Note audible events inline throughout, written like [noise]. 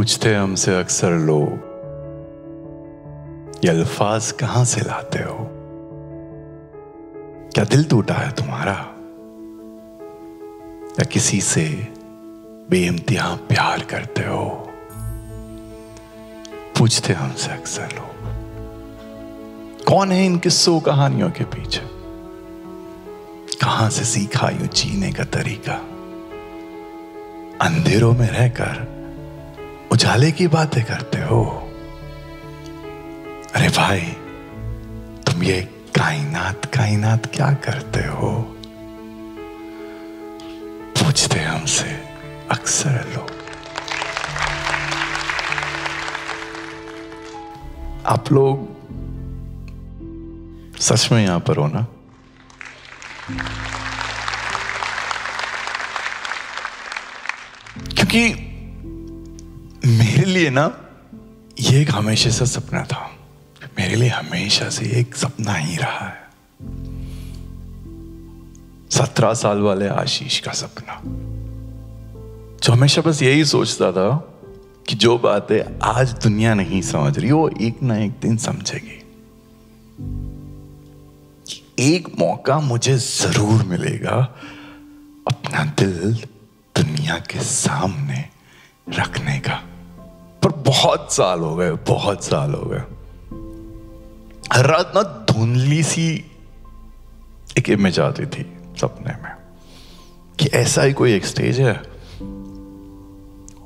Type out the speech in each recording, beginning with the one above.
पूछते हैं हमसे अक्सर लोग, ये अल्फाज कहाँ से लाते हो? क्या दिल टूटा है तुम्हारा? या किसी से बेइम्तिहा प्यार करते हो? पूछते हमसे अक्सर लोग, कौन है इन किस्सों कहानियों के पीछे? कहाँ से सीखा यूँ जीने का तरीका? अंधेरों में रहकर उजाले की बातें करते हो। अरे भाई, तुम ये कायनात कायनात क्या करते हो? पूछते हमसे, अक्सर लोग। आप लोग सच में यहाँ पर हो ना? क्योंकि ना? ये एक हमेशा से सपना था। मेरे लिए हमेशा से एक सपना ही रहा है। सत्रह साल वाले आशीष का सपना। जो हमेशा बस यही सोचता था कि जो बातें आज दुनिया नहीं समझ रही, वो एक ना एक दिन समझेगी। एक मौका मुझे ज़रूर मिलेगा अपना दिल दुनिया के सामने रखने का। पर बहुत साल हो गए, बहुत साल हो गए। हर रात ना धुंधली सी एक इमेज आती थी सपने में कि ऐसा ही कोई एक स्टेज है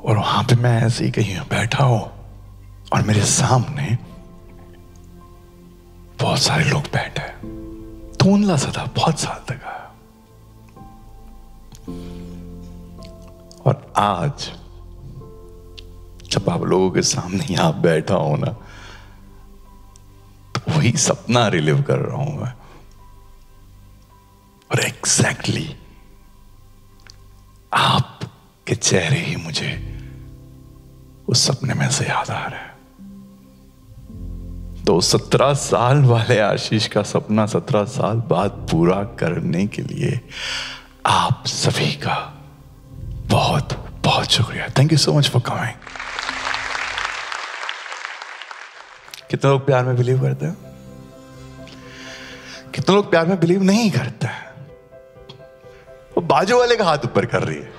और वहाँ पे मैं ऐसे ही कहीं बैठा हूँ और मेरे सामने बहुत सारे लोग बैठे धुंधला सा था, बहुत साल तक आया। और आज जब आप लोगों के सामने यहाँ बैठा हो ना तो वही सपना रिलीव कर रहा हूँ मैं। और एग्जैक्टली exactly, आप के चेहरे ही मुझे उस सपने में से याद आ रहा है। तो सत्रह साल वाले आशीष का सपना सत्रह साल बाद पूरा करने के लिए आप सभी का बहुत बहुत शुक्रिया। Thank you so much for coming कितने लोग प्यार में बिलीव करते हैं? कितने लोग प्यार में बिलीव नहीं करते? हैं वो बाजू वाले का हाथ ऊपर कर रही है।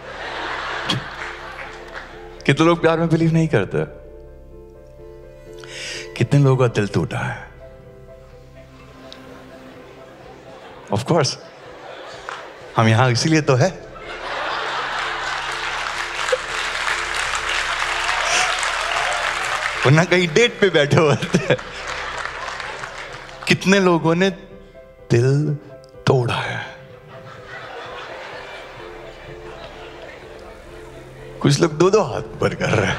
कितने लोग प्यार में बिलीव नहीं करते? कितने लोगों का दिल टूटा है? ऑफ़ कोर्स हम यहाँ इसीलिए तो है। वरना कहीं डेट पे बैठे होते कितने लोगों ने दिल तोड़ा है? कुछ लोग दो दो हाथ पर कर रहे हैं।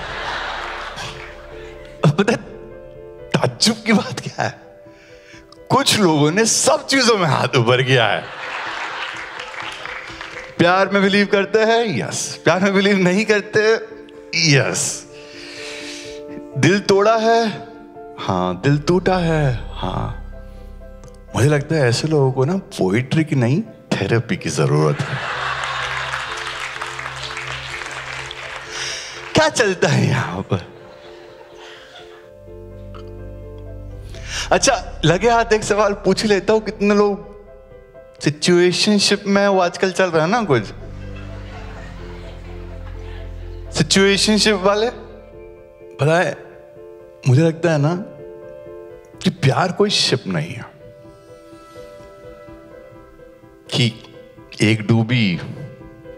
पता की बात क्या है? कुछ लोगों ने सब चीज़ों में हाथ ऊपर किया है। प्यार में बिलीव करते हैं? यस प्यार में बिलीव नहीं करते? यस दिल तोड़ा है? हाँ दिल टूटा है हाँ। मुझे लगता है ऐसे लोगों को ना पोइट्री की नहीं थेरेपी की ज़रूरत है। क्या चलता है यहाँ पर? अच्छा लगे हाथ एक सवाल पूछ लेता हूँ, कितने लोग सिचुएशनशिप में वो आजकल चल रहा है ना कुछ? सिचुएशनशिप वाले? पता है मुझे लगता है ना कि प्यार कोई शिप नहीं है। कि एक डूबी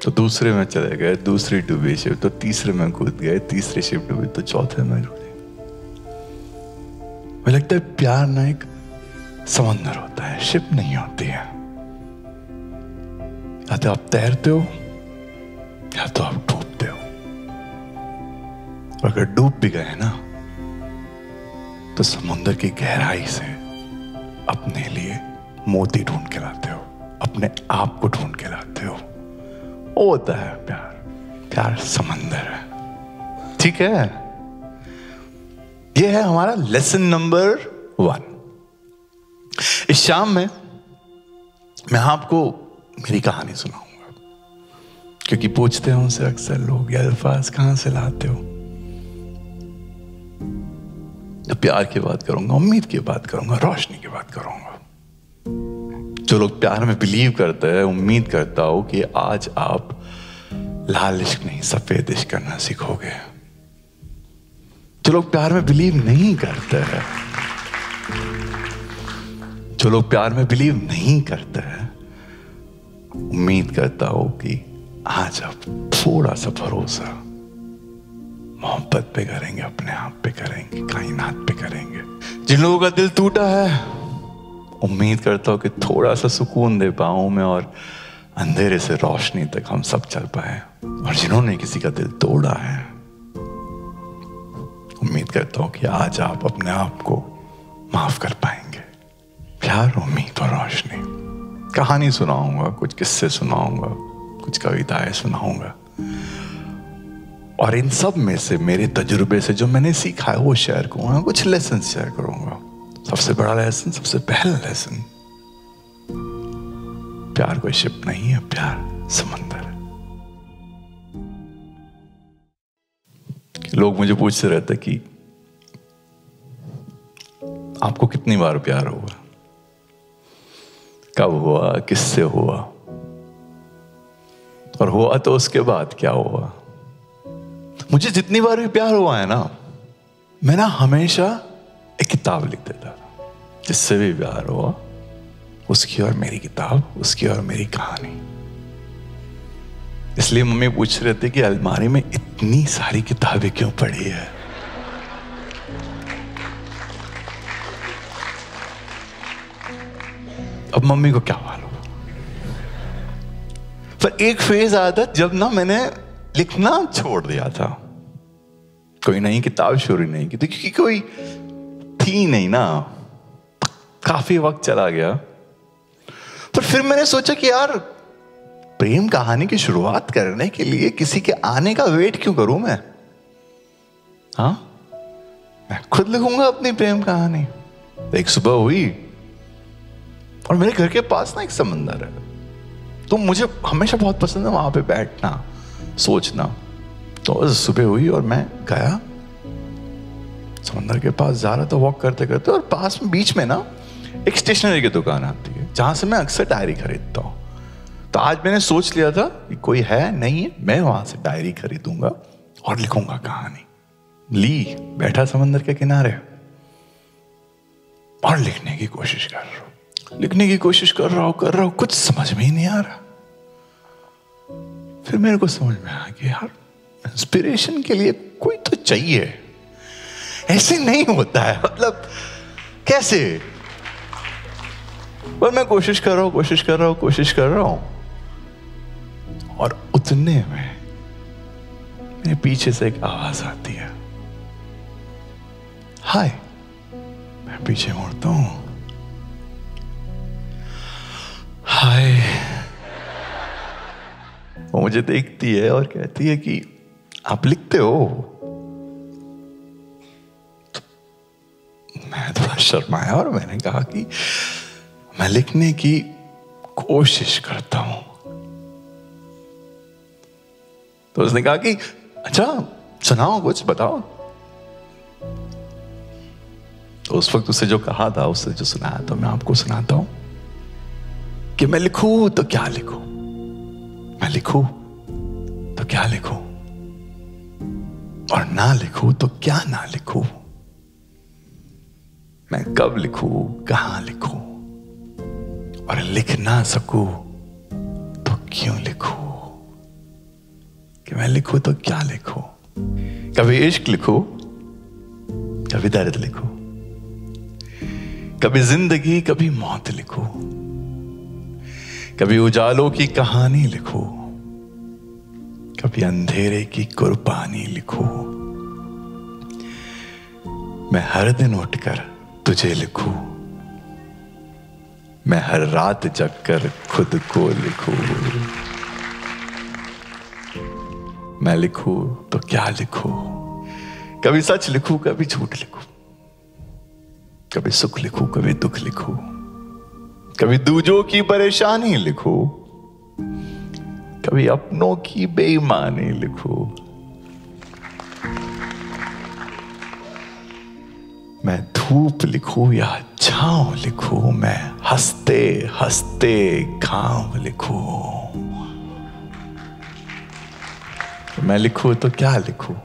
तो दूसरे में चले गए, दूसरी डूबी शिप तो तीसरे में कूद गए, तीसरी शिप डूबी तो चौथे में रुके मुझे लगता है प्यार ना एक समंदर होता है, शिप नहीं होती है। या तो आप तैरते हो, या तो आप डूबते हो। अगर डूब भी गए ना तो समुद्र की गहराई से अपने लिए मोती ढूंढ के लाते हो, अपने आप को ढूंढ के लाते हो। वो होता है प्यार। प्यार समंदर है। ठीक है? ये है हमारा लेसन नंबर वन इस शाम में मैं आपको मेरी कहानी सुनाऊँगा। क्योंकि पूछते हैं उनसे अक्सर लोग, ये अल्फाज कहाँ से लाते हो? प्यार की बात करूँगा, उम्मीद की बात करूँगा, रोशनी की बात करूँगा। जो लोग प्यार में बिलीव करते हैं, उम्मीद करता हो कि आज आप लाल इश्क नहीं, सफ़ेद इश्क करना सीखोगे। जो लोग प्यार में बिलीव नहीं करते हैं, जो लोग प्यार में बिलीव नहीं करते हैं, उम्मीद करता हो कि आज आप थोड़ा सा भरोसा मोहब्बत पे करेंगे, अपने आप पे करेंगे, कायनात पे करेंगे। जिन लोगों का दिल टूटा है, उम्मीद करता हूँ कि थोड़ा सा सुकून दे पाऊँ मैं और अंधेरे से रोशनी तक हम सब चल पाए। और जिन्होंने किसी का दिल तोड़ा है, उम्मीद करता हूँ कि आज आप अपने आप को माफ़ कर पाएँगे। प्यार, उम्मीद और रोशनी। कहानी सुनाऊँगा, कुछ किस्से सुनाऊँगा, कुछ कविताएँ सुनाऊँगा। और इन सब में से मेरे तजुर्बे से जो मैंने सीखा है वो शेयर करूँगा, कुछ लेसन शेयर करूँगा। सबसे बड़ा लेसन सबसे पहला लेसन प्यार कोई शिप नहीं है, प्यार समंदर है। लोग मुझे पूछते रहते कि आपको कितनी बार प्यार हुआ? कब हुआ? किससे हुआ? और हुआ तो उसके बाद क्या हुआ? मुझे जितनी बार भी प्यार हुआ है ना, मैं ना हमेशा एक किताब लिख देता था, जिससे भी प्यार हुआ उसकी और मेरी किताब, उसकी और मेरी कहानी। इसलिए मम्मी पूछ रहे थे कि अलमारी में इतनी सारी किताबें क्यों पड़ी है? अब मम्मी को क्या मालूम? पर एक फ़ेज़ था जब ना मैंने लिखना छोड़ दिया था। कोई नई किताब शुरू नहीं की। क्योंकि कोई थी नहीं ना। काफ़ी वक्त चला गया। पर फिर मैंने सोचा कि यार, प्रेम कहानी की शुरुआत करने के लिए किसी के आने का वेट क्यों करूँ मैं? हाँ? मैं खुद लिखूँगा अपनी प्रेम कहानी। एक सुबह हुई, और मेरे घर के पास ना एक समंदर है। तो मुझे हमेशा बहुत पसंद है वहाँ पे बैठना। सोचना। तो सुबह हुई और मैं गया। समंदर के पास जा रहा था वॉक करते करते और पास में, बीच में ना, एक स्टेशनरी की दुकान आती है, जहाँ से मैं अक्सर डायरी खरीदता हूँ। तो आज मैंने सोच लिया था कि कोई है, नहीं है, मैं वहाँ से डायरी खरीदूँगा और लिखूँगा कहानी। ली, बैठा समंदर के किनारे। और लिखने की कोशिश कर रहा हूँ। लिखने की कोशिश कर रहा हूँ, कर रहा हूँ, कुछ समझ में ही नहीं आ रहा। फिर मेरे को समझ में आया कि यार इंस्पिरेशन के लिए कोई तो चाहिए। ऐसे नहीं होता है मतलब कैसे? पर मैं कोशिश कर रहा हूँ, कोशिश कर रहा हूँ, कोशिश कर रहा हूँ। और उतने में मेरे पीछे से एक आवाज़ आती है। हाय, मैं पीछे मुड़ता हूँ। मुझे देखती है और कहती है कि आप लिखते हो? तो मैं थोड़ा शर्माया और मैंने कहा कि मैं लिखने की कोशिश करता हूँ। तो उसने कहा कि अच्छा सुनाओ कुछ, बताओ। तो उस वक्त उसे जो कहा था, उसने जो सुनाया तो मैं आपको सुनाता हूँ कि मैं लिखू तो क्या लिखू? मैं लिखूं। क्या लिखूं? और ना लिखूं तो क्या ना लिखूं? मैं कब लिखूं? कहाँ लिखूं? और लिख ना सकूँ तो क्यों लिखूं? कि मैं लिखूं तो क्या लिखूं? कभी इश्क लिखूं, कभी दर्द लिखूं, कभी ज़िंदगी, कभी मौत लिखूं, कभी उजालों की कहानी लिखो। कभी अंधेरे की कुर्बानी लिखो। मैं हर दिन उठकर तुझे लिखूं। मैं हर रात जगकर खुद को लिखूं। मैं लिखूं तो क्या लिखूं? कभी सच लिखूं, कभी झूठ लिखूं। कभी सुख लिखूं, कभी दुख लिखूं। कभी दूजों की परेशानी लिखो। कभी अपनों की बेईमानी लिखो। मैं धूप लिखूं या छाव लिखूं, मैं हँसते हँसते घाव लिखूं। मैं लिखूं तो क्या लिखूं?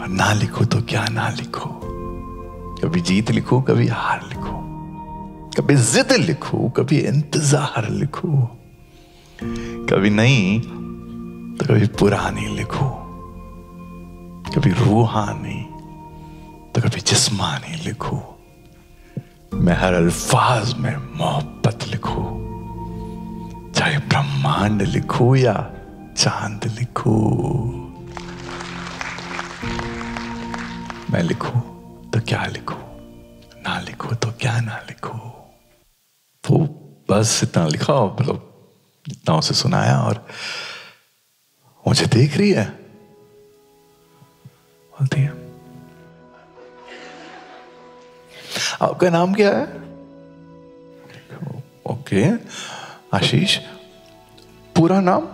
और ना लिखूं तो क्या ना लिखूं? कभी जीत लिखूं, कभी हार लिखूं। कभी जिद लिखूं, कभी इंतज़ार लिखूं। कभी नहीं तो कभी पुरानी लिखूं। कभी रूहानी तो कभी जिस्मानी लिखो। मैं हर अल्फाज में मोहब्बत लिखूं। चाहे ब्रह्मांड लिखूं या चाँद लिखूं। मैं लिखूं तो क्या लिखूं? ना लिखो तो क्या ना लिखो? तो बस इतना लिखा मतलब इतना उसे सुनाया और मुझे देख रही है। बोलती है। आपका नाम क्या है? ओके, आशीष। पूरा नाम?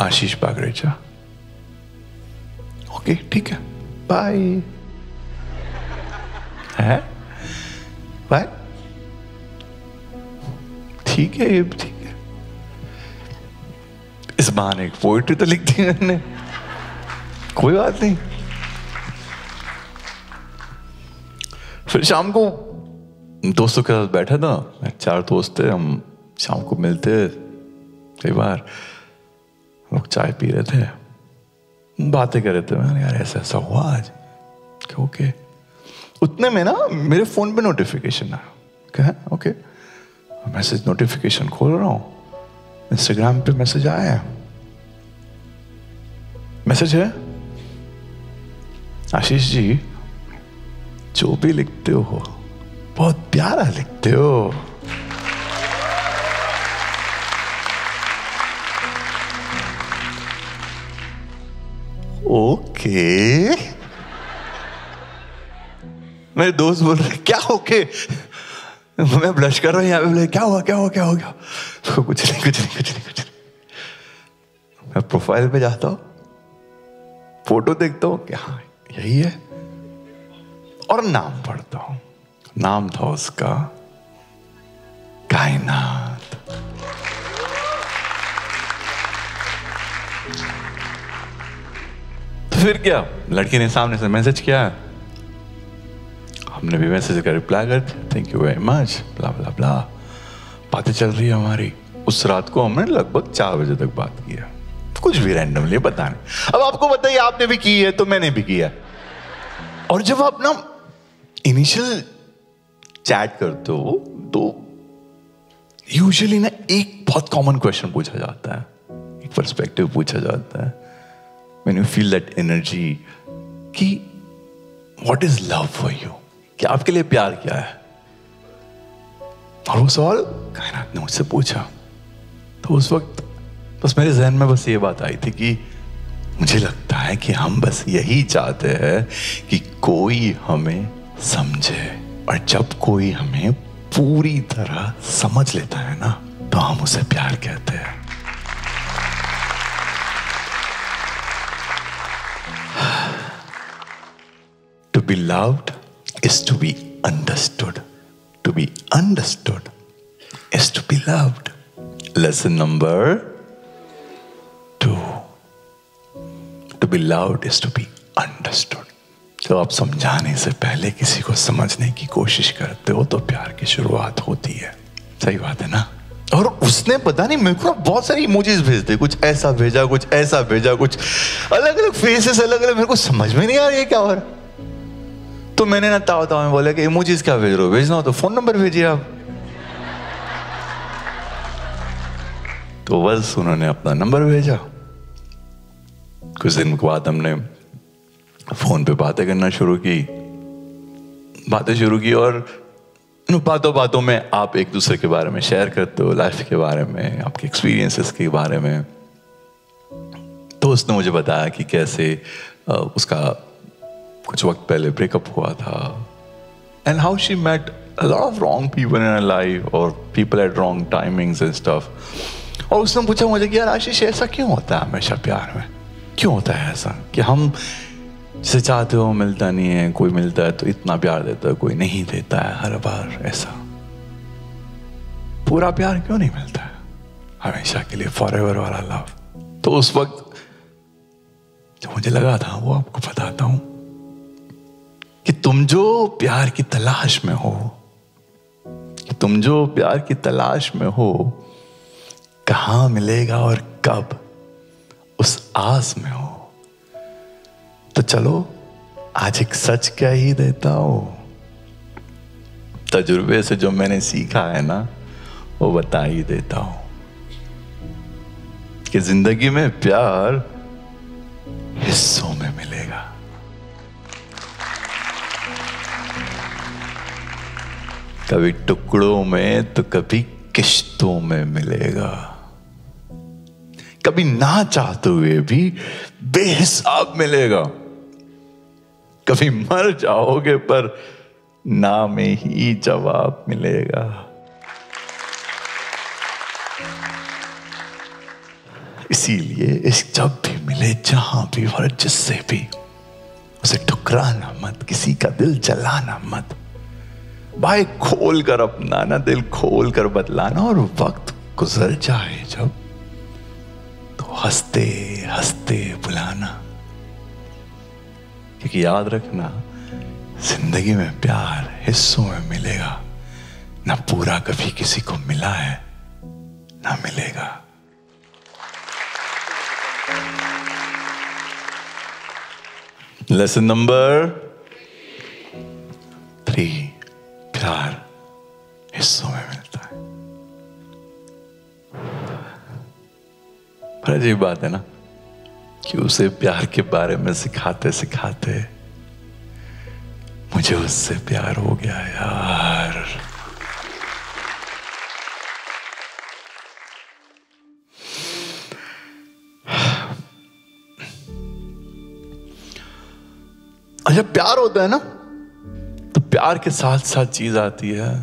आशीष बागरेचा। ओके, ठीक है। बाय है? बाय ठीक है इस बहाने पोइट्री तो लिख दी मैंने कोई बात नहीं। फिर शाम को दोस्तों के साथ बैठा था चार दोस्त थे, हम शाम को मिलते, कई बार लोग चाय पी रहे थे। बातें कर रहे थे, मैंने यार, ऐसा ऐसा हुआ आज? ओके? उतने में ना, मेरे फ़ोन पे नोटिफिकेशन आया क्या ओके, मैसेज नोटिफिकेशन खोल रहा हूँ। इंस्टाग्राम पे मैसेज आया है। मैसेज है? आशीष जी, जो भी लिखते हो, बहुत प्यारा लिखते हो। ओके। मेरे दोस्त बोल रहे, क्या ओके? मैं ब्लश कर रहा हूँ यहाँ पे, बोले, क्या हुआ क्या हुआ, क्या हो गया तो कुछ नहीं कुछ नहीं कुछ नहीं कुछ नहीं। मैं प्रोफ़ाइल पे जाता हूँ। फ़ोटो देखता हूँ क्या हाँ यही है। और नाम पढ़ता हूँ। नाम था उसका कायनात। तो फिर क्या? लड़की ने सामने से मैसेज किया। हमने भी मैसेज का रिप्लाई कर दिया। Thank you very much blah blah blah बातें चल रही है हमारी। उस रात को हमने लगभग चार बजे तक बात किया। कुछ भी रैंडमली पता नहीं अब आपको बताइए, आपने भी की है तो मैंने भी किया। और जब आप ना इनिशियल चैट करते हो तो यूजुअली ना एक बहुत कॉमन क्वेश्चन पूछा जाता है। एक पर्सपेक्टिव पूछा जाता है। When you feel that energy कि what is love for you कि आपके लिए प्यार क्या है? और वो सवाल, कायनात ने मुझसे पूछा। तो उस वक्त बस मेरे जहन में बस ये बात आई थी कि मुझे लगता है कि हम बस यही चाहते हैं कि कोई हमें समझे और जब कोई हमें पूरी तरह समझ लेता है ना तो हम उसे प्यार कहते हैं [sighs] to be loved is to be understood. To be understood is to be loved. Lesson number Be loved is to be understood. तो आप समझाने से पहले किसी को समझने की कोशिश करते हो तो प्यार की शुरुआत होती है। सही बात है ना? और उसने पता नहीं मेरे को बहुत सारी इमोजीज भेज दे। कुछ ऐसा भेजा, कुछ ऐसा भेजा, कुछ अलग अलग फेसेस अलग अलग मेरे को समझ में नहीं आ रही है क्या रहा तो मैंने ना ताव ताव में बोला कि इमोजीज क्या भेज रहे हो? भेजना हो तो फ़ोन नंबर भेजिए आप। तो बस उन्होंने अपना नंबर भेजा। कुछ दिन के बाद हमने फ़ोन पे बातें करना शुरू की। बातें शुरू की और बातों बातों में आप एक दूसरे के बारे में शेयर करते हो लाइफ के बारे में, आपके एक्सपीरियंसेस के बारे में। तो उसने मुझे बताया कि कैसे उसका कुछ वक्त पहले ब्रेकअप हुआ था। And how she met lot of wrong people in her life or people at wrong timings and stuff और उसने पूछा मुझे कि यार आशीष ऐसा क्यों होता है हमेशा प्यार में? क्यों होता है ऐसा? कि हम जिसे चाहते हो, मिलता नहीं है, कोई मिलता है तो इतना प्यार देता है, कोई नहीं देता है, हर बार ऐसा। पूरा प्यार क्यों नहीं मिलता है? हमेशा के लिए फॉर एवर वाला लव तो उस वक्त जो मुझे लगा था, वो आपको बताता हूँ कि तुम जो प्यार की तलाश में हो, कि तुम जो प्यार की तलाश में हो, कहाँ मिलेगा और कब? उस आस में हो। तो चलो, आज एक सच क्या ही देता हो। तजुर्बे से जो मैंने सीखा है ना, वो बता ही देता हूँ। कि ज़िंदगी में प्यार हिस्सों में मिलेगा। कभी टुकड़ों में तो कभी किश्तों में मिलेगा। कभी ना चाहते हुए भी बेहिसाब मिलेगा। कभी मर जाओगे, पर ना में ही जवाब मिलेगा। इसीलिए इस जब भी मिले, जहाँ भी और जिससे भी, उसे ठुकराना मत, किसी का दिल जलाना मत। भाई खोल कर अपनाना, दिल खोल कर बदलाना, और वक्त गुजर जाए जब हँसते हँसते बुलाना। क्योंकि याद रखना, ज़िंदगी में प्यार हिस्सों में मिलेगा, ना पूरा कभी किसी को मिला है, ना मिलेगा। लेसन नंबर थ्री प्यार हिस्सों में मिलता अजीब बात है ना कि उसे प्यार के बारे में सिखाते सिखाते मुझे उससे प्यार हो गया यार। अच्छा प्यार होता है ना तो प्यार के साथ साथ चीज़ आती है,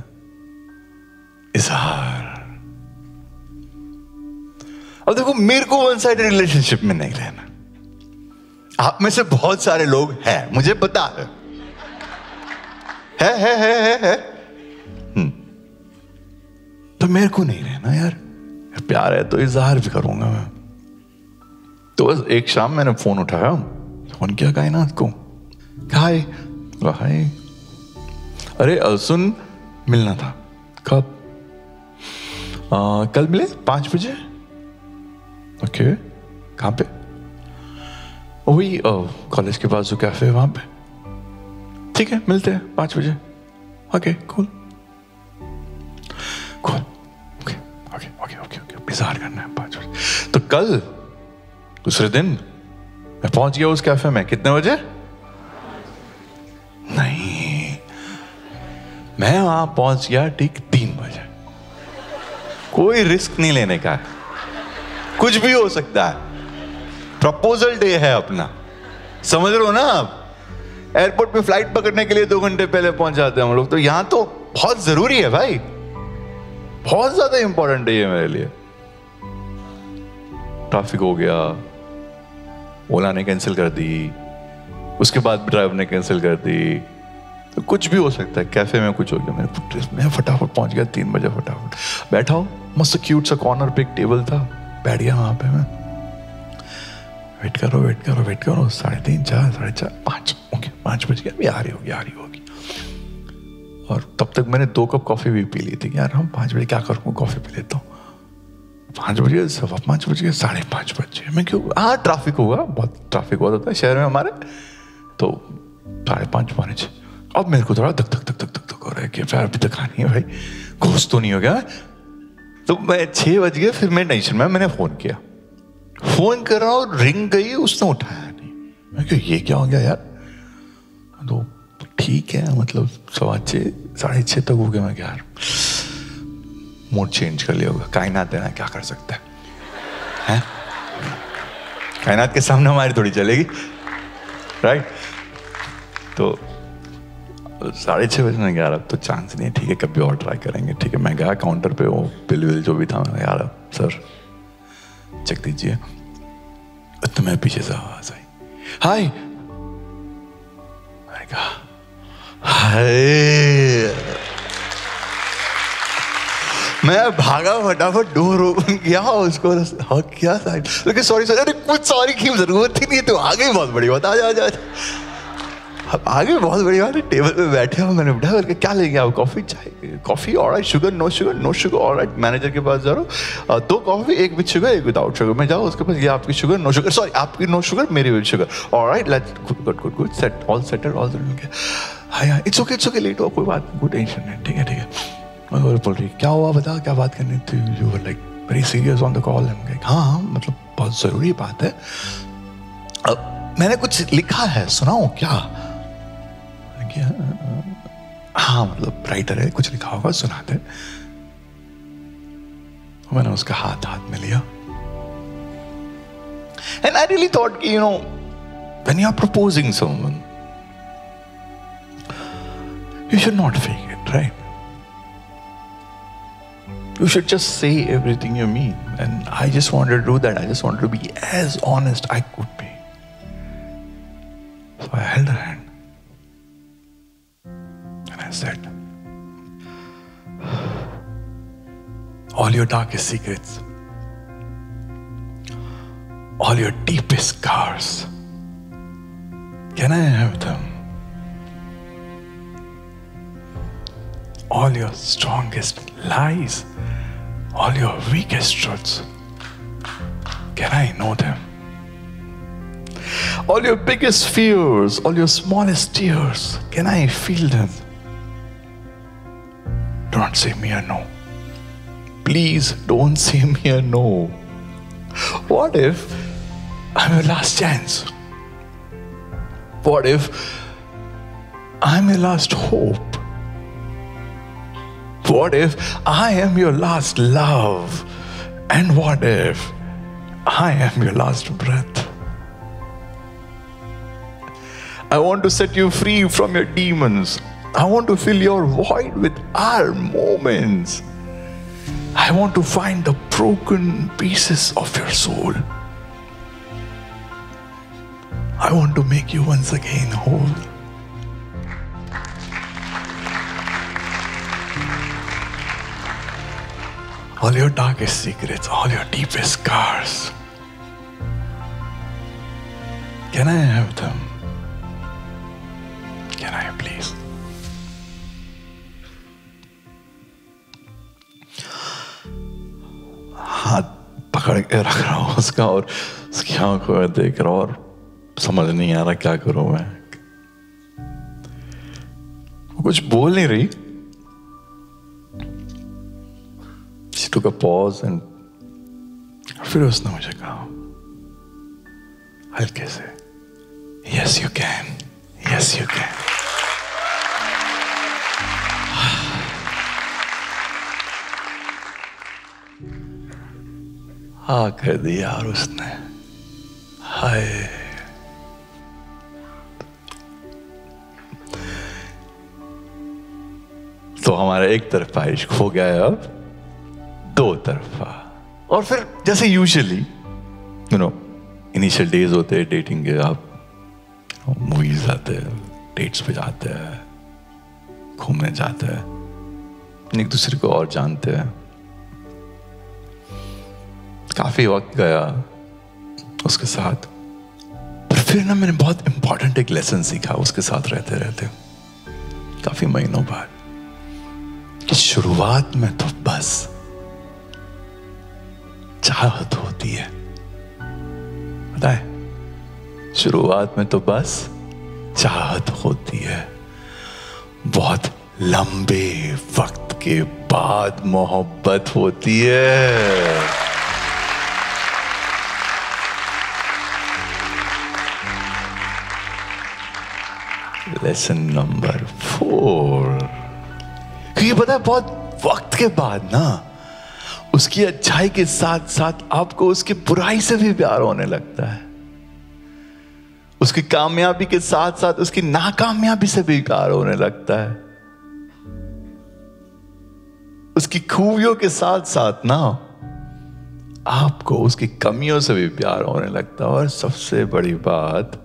इजहार। अब देखो मेरे को वन साइड रिलेशनशिप में नहीं रहना। आप में से बहुत सारे लोग हैं मुझे पता है। है है है है, है। हम्म। तो मेरे को नहीं रहना यार। प्यार है तो इजहार भी करूँगा मैं। तो बस एक शाम मैंने फ़ोन उठाया। फ़ोन किया कायनात को। हाय। हाय। अरे सुन मिलना था। कब? आ, कल मिले? पाँच बजे? ओके कहाँ पे? वही कॉलेज के पास जो कैफ़े है वहाँ पे। ठीक है, मिलते हैं पाँच बजे। Okay cool cool okay okay okay okay okay इंतज़ार करना है पाँच बजे। तो कल, दूसरे दिन, मैं पहुँच गया उस कैफ़े में। कितने बजे? नहीं। मैं वहाँ पहुँच गया ठीक तीन बजे। कोई रिस्क नहीं लेने का। है कुछ भी हो सकता है। प्रपोजल डे है अपना। समझ रहे हो ना आप? एयरपोर्ट पे फ़्लाइट पकड़ने के लिए दो घंटे पहले पहुँच जाते हैं हम लोग। तो यहाँ तो बहुत ज़रूरी है भाई। बहुत ज़्यादा इंपॉर्टेंट है मेरे लिए। ट्रैफ़िक हो गया। ओला ने कैंसिल कर दी। उसके बाद ड्राइवर ने कैंसिल कर दी। तो कुछ भी हो सकता है। कैफ़े में कुछ हो गया। मेरे मैं फटाफट पहुँच गया। तीन बजे फटाफट। बैठा हो मस्त क्यूट सा कॉर्नर पे एक टेबल था। बैठ गया वहाँ पे मैं। वेट करो वेट करो वेट करो। साढ़े तीन, चार, साढ़े चार, पाँच। ओके पाँच बज गया अभी आ रही होगी आ रही होगी। और तब तक मैंने दो कप कॉफ़ी भी पी ली थी। यार, हम पाँच बजे क्या करूँ? कॉफ़ी पी लेता हूँ। पाँच बजे, सवा पाँच बज गए, साढ़े पाँच बजे मैं क्यों? हाँ ट्रैफ़िक होगा बहुत ट्रैफ़िक हुआ था शहर में हमारे। तो साढ़े पाँच, पौने छः। अब मेरे को थोड़ा धक धक धक धक धक हो रहा है कि अभी तक आनी है भाई। घोष तो नहीं हो गया। तो मैं छः बज गए, फिर मैं टेंशन में मैंने फ़ोन किया। फ़ोन कर रहा हूँ, रिंग गई, उसने उठाया नहीं। मैं क्यों ये क्या हो गया यार? तो ठीक है मतलब सवा छः साढ़े छः तक हो गया मैं, यार। मूड चेंज कर लिया होगा। कायनात देना क्या कर सकता है? हैं? कायनात के सामने हमारी थोड़ी चलेगी। राइट तो साढ़े छः बजे मैं गया अब तो चांस नहीं है। ठीक है, कभी और ट्राई करेंगे। ठीक है, मैं गया काउंटर पे, वो बिल विल जो भी था मैं यार सर चेक दीजिए। तो मैं पीछे से आवाज़ आई। हाय हाय मैं भागा फटाफट डोर ओपन किया उसको हाँ क्या साइड लेकिन सॉरी सॉरी अरे कुछ सॉरी की ज़रूरत ही नहीं तो आगे बहुत बड़ी बात। आ जा आ जा अब आगे बहुत बड़ी बात है, टेबल पे बैठे हो मैंने बैठा करके क्या लेंगे आप कॉफ़ी, चाय? कॉफ़ी और sugar no sugar no sugar और मैनेजर के पास जा हूँ दो कॉफ़ी, एक विद शुगर एक विदाउट शुगर मैं जाओ उसके पास, ये आपकी शुगर नो शुगर सॉरी आपकी नो शुगर मेरी विद शुगर और right let's good good good good set all settle all हाँ it's okay it's okay late हो कोई बात कोई टेंशन नहीं, ठीक है ठीक है. और बोल रही, क्या हुआ बता क्या बात करनी थी? You were like very serious on the call हाँ हाँ मतलब बहुत ज़रूरी बात है. अब मैंने कुछ लिखा है, सुनाओ, क्या? हाँ मतलब राइटर है कुछ लिखा होगा सुनाते मैंने उसका हाथ हाथ में लिया एंड आई रियली थॉट कि you know when you are proposing someone you should not fake it right you should just say everything you mean and i just wanted to do that i just wanted to be as honest i could be so i held her hand I said, all your darkest secrets, all your deepest scars, can I have them? All your strongest lies, all your weakest truths, can I know them? All your biggest fears, all your smallest tears, can I feel them? Do not say me a no. Please don't say me a no. What if I'm your last chance? What if I'm your last hope? What if I am your last love? And what if I am your last breath? I want to set you free from your demons. I want to fill your void with our moments. I want to find the broken pieces of your soul. I want to make you once again whole. All your darkest secrets, all your deepest scars. Can I have them? Can I please? पकड़ के रख रहा हूँ उसका और उसकी आँखों में देख रहा हूँ और समझ नहीं आ रहा क्या करूँ मैं। कुछ बोल नहीं रही। She took pause and फिर उसने मुझे कहा, हल्के से। Yes you can yes you can हाँ कर दी यार उसने। हाय। तो हमारा एक तरफा इश्क हो गया है अब, दो तरफा। और फिर जैसे usually you know initial days होते हैं डेटिंग के आप मूवीज़ आते हैं डेट्स पे जाते हैं, घूमने जाते हैं, एक दूसरे को और जानते हैं। काफ़ी वक्त गया उसके साथ। पर फिर ना मैंने बहुत इंपॉर्टेंट एक लेसन सीखा उसके साथ रहते रहते। काफ़ी महीनों बाद। कि शुरुआत में तो बस चाहत होती है। पता है शुरुआत में तो बस चाहत होती है। बहुत लंबे वक्त के बाद मोहब्बत होती है। लेसन नंबर फोर क्योंकि पता है, बहुत वक्त के बाद ना, उसकी अच्छाई के साथ साथ आपको उसकी बुराई से भी प्यार होने लगता है। उसकी कामयाबी के साथ साथ उसकी नाकामयाबी से भी प्यार होने लगता है। उसकी खूबियों के साथ साथ ना, आपको उसकी कमियों से भी प्यार होने लगता है। और सबसे बड़ी बात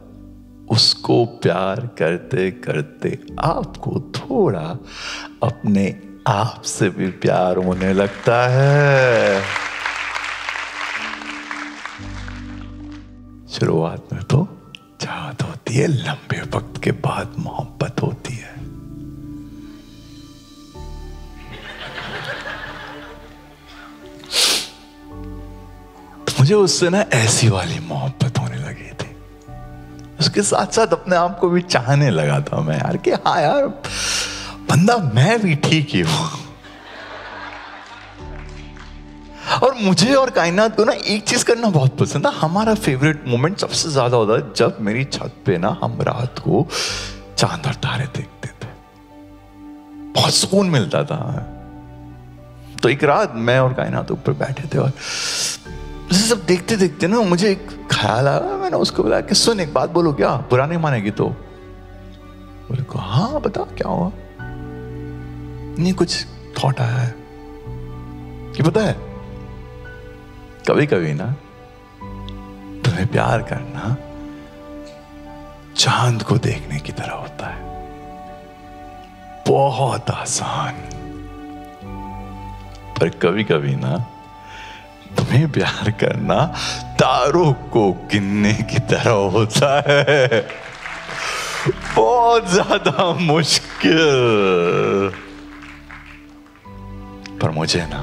उसको प्यार करते करते आपको थोड़ा अपने आप से भी प्यार होने लगता है। शुरुआत में तो चाहत होती है, लंबे वक्त के बाद मोहब्बत होती है। तो मुझे उससे ना ऐसी वाली मोहब्बत होने लगी थी। उसके साथ साथ अपने आप को भी चाहने लगा था मैं यार कि हाँ यार, बंदा मैं भी ठीक ही हूँ। और मुझे और कायनात को ना एक चीज़ करना बहुत पसंद है हमारा फेवरेट मोमेंट सबसे ज़्यादा होता है जब मेरी छत पे ना हम रात को चाँद और तारे देखते थे। बहुत सुकून मिलता था। तो एक रात मैं और कायनात ऊपर बैठे थे और सब देखते देखते ना मुझे एक ख्याल आया मैंने उसको बोला कि सुन, एक बात बोलो क्या? बुरा नहीं मानेगी तो? बोले को हाँ बता, क्या हुआ? नहीं, कुछ थॉट आया है। कि पता है कभी कभी ना तुम्हें प्यार करना चाँद को देखने की तरह होता है। बहुत आसान। पर कभी कभी ना तुम्हें प्यार करना तारों को गिनने की तरह होता है। बहुत ज़्यादा मुश्किल। पर मुझे ना,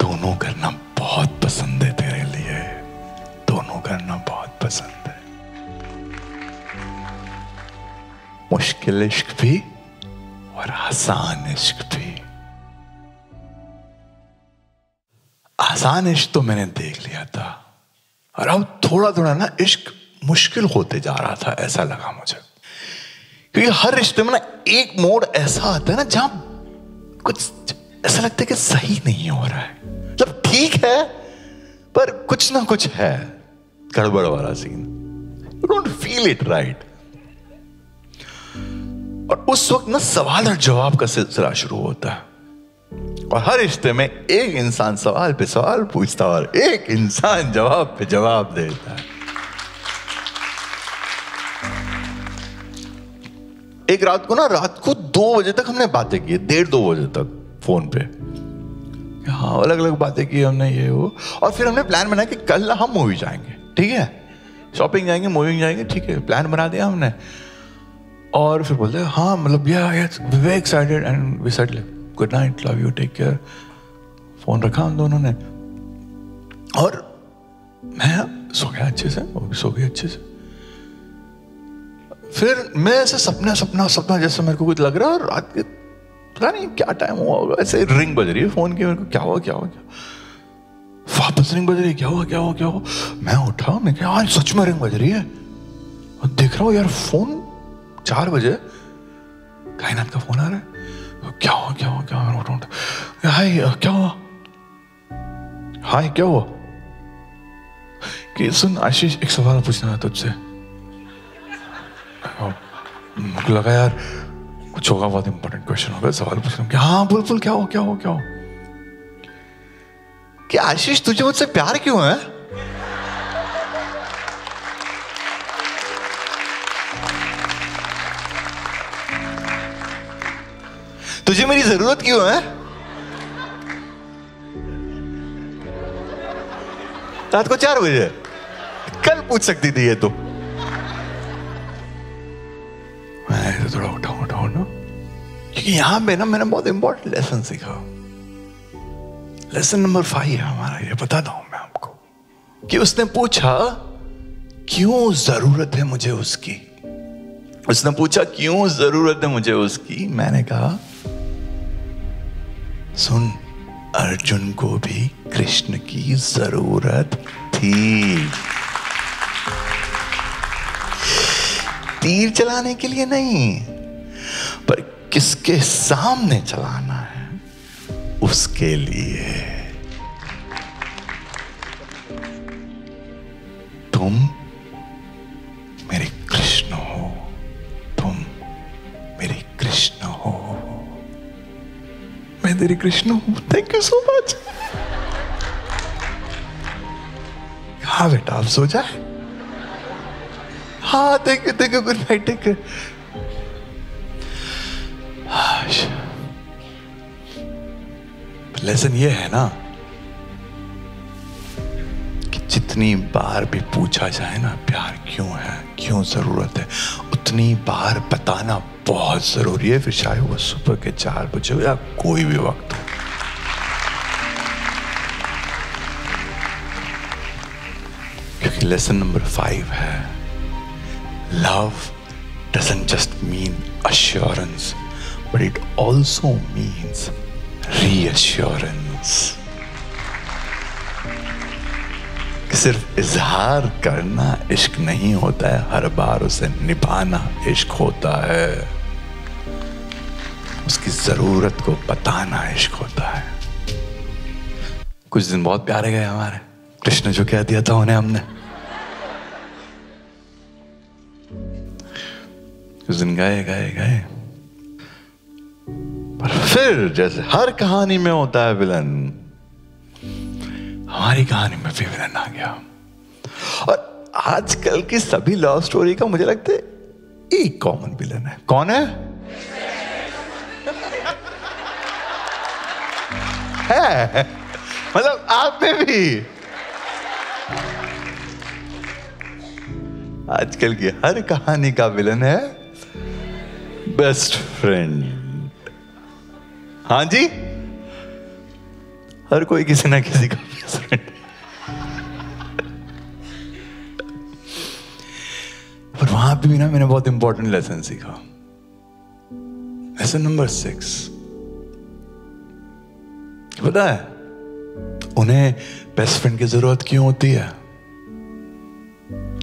दोनों करना बहुत पसंद है तेरे लिए। दोनों करना बहुत पसंद है। मुश्किल इश्क भी और आसान इश्क भी। आसान इश्क तो मैंने देख लिया था। और अब थोड़ा थोड़ा ना इश्क मुश्किल होते जा रहा था, ऐसा लगा मुझे। क्योंकि हर रिश्ते में ना एक मोड़ ऐसा आता है ना जहाँ कुछ ऐसा लगता है कि सही नहीं हो रहा है। मतलब ठीक है, पर कुछ ना कुछ है, गड़बड़ वाला scene you don't feel it right और उस वक्त ना सवाल और जवाब का सिलसिला शुरू होता है। और हर रिश्ते में एक इंसान सवाल पे सवाल पूछता और एक इंसान जवाब पे जवाब देता है। एक रात को ना, रात को दो बजे तक हमने बातें की, डेढ़ दो बजे तक फ़ोन पे। हाँ अलग अलग बातें की हमने ये वो। और फिर हमने प्लान बनाया कि कल हम मूवी जाएँगे, ठीक है? शॉपिंग जाएँगे, मूवी जाएँगे, ठीक है, प्लान बना दिया हमने। और फिर बोलते हाँ मतलब या excited and we like good night love you take care phone रखा हम दोनों ने। और मैं सो गया अच्छे से, वो भी सो गई अच्छे से। फिर मैं ऐसे सपना सपना सपना जैसे मेरे को कुछ लग रहा है रात के पता नहीं क्या टाइम हुआ होगा। ऐसे रिंग बज रही है फ़ोन की मेरे को। क्या हुआ क्या हुआ, क्या वापस रिंग बज रही है। क्या हुआ क्या हुआ क्या हुआ? मैं उठा, मैं क्या, आज सच में रिंग बज रही है। और देख रहा हूँ यार फ़ोन चार बजे। कायनात का फ़ोन आ रहा है। क्या हुआ क्या हुआ, क्या उठा हाय, क्या हुआ? हाय, क्या हुआ? कि सुन, आशीष, एक सवाल पूछना है तुझसे। लगा यार, कुछ होगा, बहुत इंपॉर्टेंट क्वेश्चन होगा, सवाल पूछना। हूँ हाँ बोल बोल, क्या हो क्या हो क्या हो कि आशीष, तुझे मुझसे प्यार क्यों है? तुझे मेरी ज़रूरत क्यों है? रात को चार बजे। कल पूछ सकती थी ये तो। मैं तो थोड़ा उठा उठा उठा क्योंकि यहाँ पे ना मैंने बहुत इंपॉर्टेंट लेसन सीखा। लेसन नंबर फाइव है हमारा, ये बताता हूँ मैं आपको। कि उसने पूछा, क्यों ज़रूरत है मुझे उसकी? उसने पूछा, क्यों ज़रूरत है मुझे उसकी? मैंने कहा सुन, अर्जुन को भी कृष्ण की ज़रूरत थी। तीर चलाने के लिए नहीं, पर किसके सामने चलाना है, उसके लिए। तुम मेरे मैं तेरे Krishna thank you so much हाँ बेटा आप सो जाए हाँ thank you thank you good night take lesson ये है ना कि जितनी बार भी पूछा जाए ना, प्यार क्यों है, क्यों ज़रूरत है? उतनी बार बताना बहुत ज़रूरी है फिर चाहे वो सुबह के चार बजे हो या कोई भी वक्त हो क्योंकि लेसन नंबर फाइव है love doesn't just mean assurance, but it also means reassurance. कि सिर्फ़ इजहार करना इश्क नहीं होता है, हर बार उसे निभाना इश्क होता है। उसकी ज़रूरत को बताना इश्क होता है। कुछ दिन बहुत प्यारे गए हमारे। कृष्ण जो कह दिया था उन्हें हमने। कुछ दिन गए गए गए। पर फिर जैसे हर कहानी में होता है विलन। हमारी कहानी में विलन आ गया। और आजकल की सभी लव स्टोरी का मुझे लगता है एक कॉमन विलन है। कौन है? [laughs] है मतलब आप में भी। आजकल की हर कहानी का विलन है बेस्ट फ्रेंड हाँ जी? हर कोई किसी ना किसी का [laughs] पर वहाँ भी ना मैंने बहुत इंपॉर्टेंट लेसन सीखा। लेसन नंबर सिक्स पता है? उन्हें बेस्ट फ्रेंड की ज़रूरत क्यों होती है?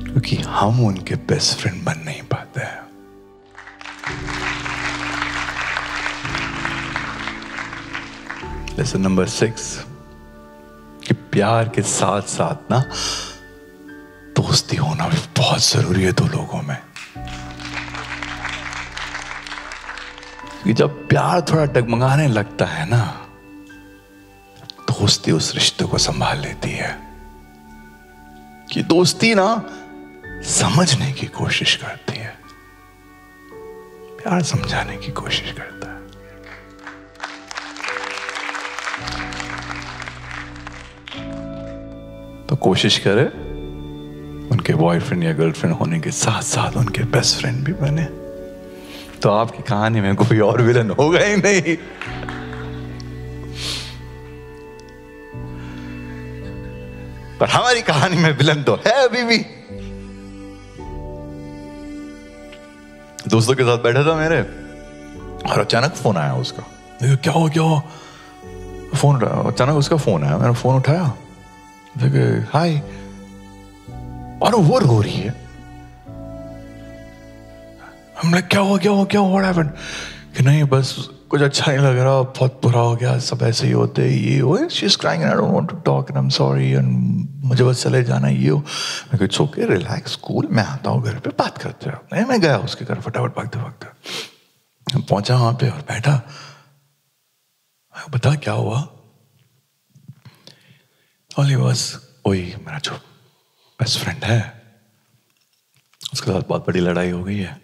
क्योंकि हम उनके बेस्ट फ्रेंड बन नहीं पाते हैं। लेसन नंबर सिक्स कि प्यार के साथ साथ ना दोस्ती होना भी बहुत ज़रूरी है दो लोगों में। कि जब प्यार थोड़ा डगमगाने लगता है ना, दोस्ती उस रिश्ते को संभाल लेती है। कि दोस्ती ना समझने की कोशिश करती है, प्यार समझाने की कोशिश करता है। तो कोशिश करे उनके बॉयफ्रेंड या गर्लफ्रेंड होने के साथ साथ उनके बेस्ट फ्रेंड भी बने। तो आपकी कहानी में कोई और विलन होगा ही नहीं। पर हमारी कहानी में विलन तो है अभी भी। दोस्तों के साथ बैठा था मेरे, और अचानक फ़ोन आया उसका। क्या हो क्या हो फ़ोन अचानक उसका फ़ोन आया, मैंने फ़ोन उठाया। हाय, और वो रो रही है। हमने क्या हुआ क्या हुआ क्या हुआ हैपेंड कि नहीं, बस कुछ अच्छा नहीं लग रहा, बहुत बुरा हो गया, सब ऐसे ही होते, ये हो she is crying I don't want to talk and I am sorry and मुझे बस चले जाना, ये हो। मैं कुछ ओके रिलैक्स कूल मैं आता हूँ घर पे, बात करते हैं नहीं, मैं गया उसके घर फटाफट, भागते भागते। पहुँचा वहाँ पे और बैठा। बता, क्या हुआ? ओनली बस वही मेरा जो बेस्ट फ्रेंड है, उसके साथ बहुत बड़ी लड़ाई हो गई है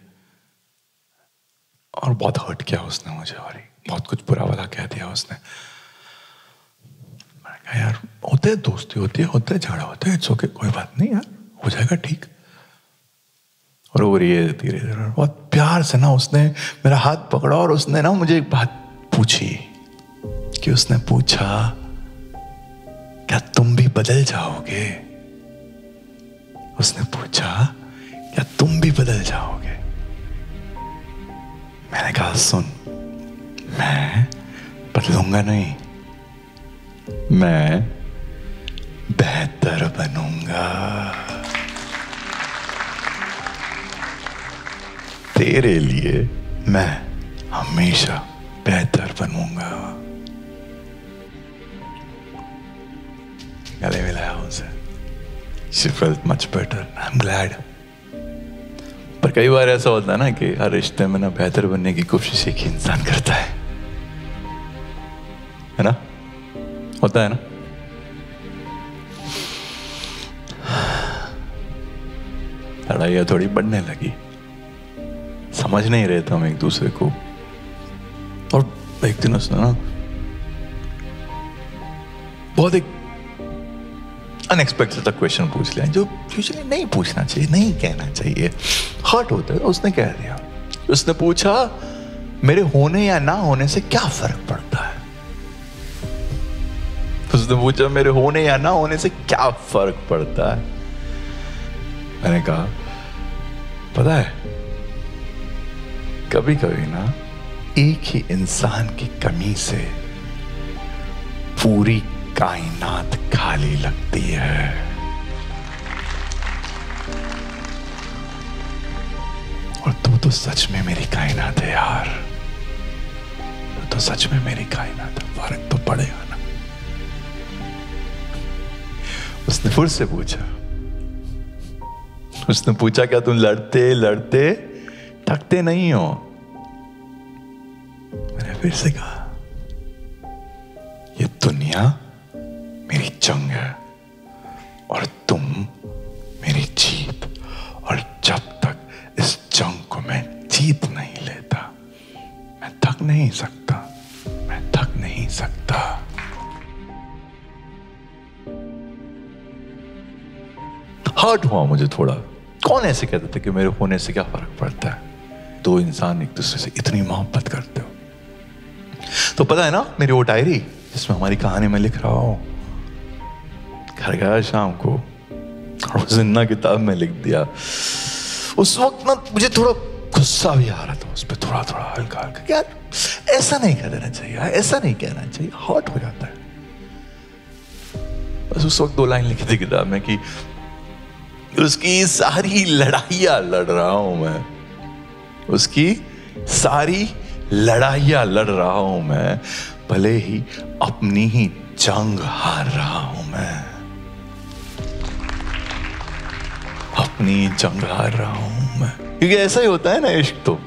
और बहुत हर्ट किया उसने मुझे और बहुत कुछ बुरा वाला कह दिया उसने। मैंने कहा, यार, होते है दोस्ती, होती है, होते है झगड़ा, होता है इट्स ओके कोई बात नहीं यार, हो जाएगा ठीक। और वो ये धीरे धीरे बहुत प्यार से ना उसने मेरा हाथ पकड़ा और उसने ना मुझे एक बात पूछी कि उसने पूछा क्या तुम भी बदल जाओगे? उसने पूछा, क्या तुम भी बदल जाओगे? मैंने कहा, सुन, मैं बदलूँगा नहीं। मैं बेहतर बनूँगा। तेरे लिए मैं हमेशा बेहतर बनूँगा। मिलाया उनसे। She felt much better. I'm glad. पर कई बार ऐसा होता है ना कि हर रिश्ते में ना बेहतर बनने की कोशिश एक इंसान करता है। है ना? होता है ना? लड़ाइयाँ थोड़ी बढ़ने लगी। समझ नहीं रहे थे हम एक दूसरे को। और एक दिन उसने ना बहुत एक अनएक्सपेक्टेड क्वेश्चन पूछ लिया, जो यूजली नहीं पूछना चाहिए, नहीं कहना चाहिए। हर्ट होता है उसने कह दिया। उसने पूछा, मेरे होने या ना होने से क्या फ़र्क पड़ता है? उसने पूछा, मेरे होने या ना होने से क्या फ़र्क पड़ता है? मैंने कहा, पता है कभी कभी ना, एक ही इंसान की कमी से पूरी कायनात खाली लगती है। और तू तो सच में मेरी कायनात है यार। तू तो सच में मेरी कायनात है। फ़र्क तो पड़ेगा ना। उसने फिर से पूछा। उसने पूछा, क्या तुम लड़ते लड़ते, थकते नहीं हो? मैंने फिर से कहा, ये दुनिया मेरी जंग है और तुम मेरी जीत और जब तक इस जंग को मैं जीत नहीं लेता मैं थक नहीं सकता मैं थक नहीं सकता हर्ट हुआ मुझे थोड़ा। कौन ऐसे कहते थे कि मेरे होने से क्या फ़र्क पड़ता है? दो इंसान एक दूसरे से इतनी मोहब्बत करते हो। तो पता है ना, मेरी वो डायरी जिसमें हमारी कहानी में लिख रहा हूँ। घर गया शाम को और उस जिन्ना किताब में लिख दिया। उस वक्त ना मुझे थोड़ा गुस्सा भी आ रहा था, उस पर थोड़ा थोड़ा हल्का हल्का। क्या ऐसा नहीं कह देना चाहिए ऐसा नहीं कहना चाहिए, हॉट हो जाता है। बस उस वक्त दो लाइन लिखी थी किताब में कि उसकी सारी लड़ाइया लड़ रहा हूँ मैं। उसकी सारी लड़ाइया लड़ रहा हूँ मैं, भले ही अपनी ही जंग हार रहा हूँ मैं। अपनी जंग रहा हूँ मैं क्योंकि ऐसा ही होता है ना इश्क तो।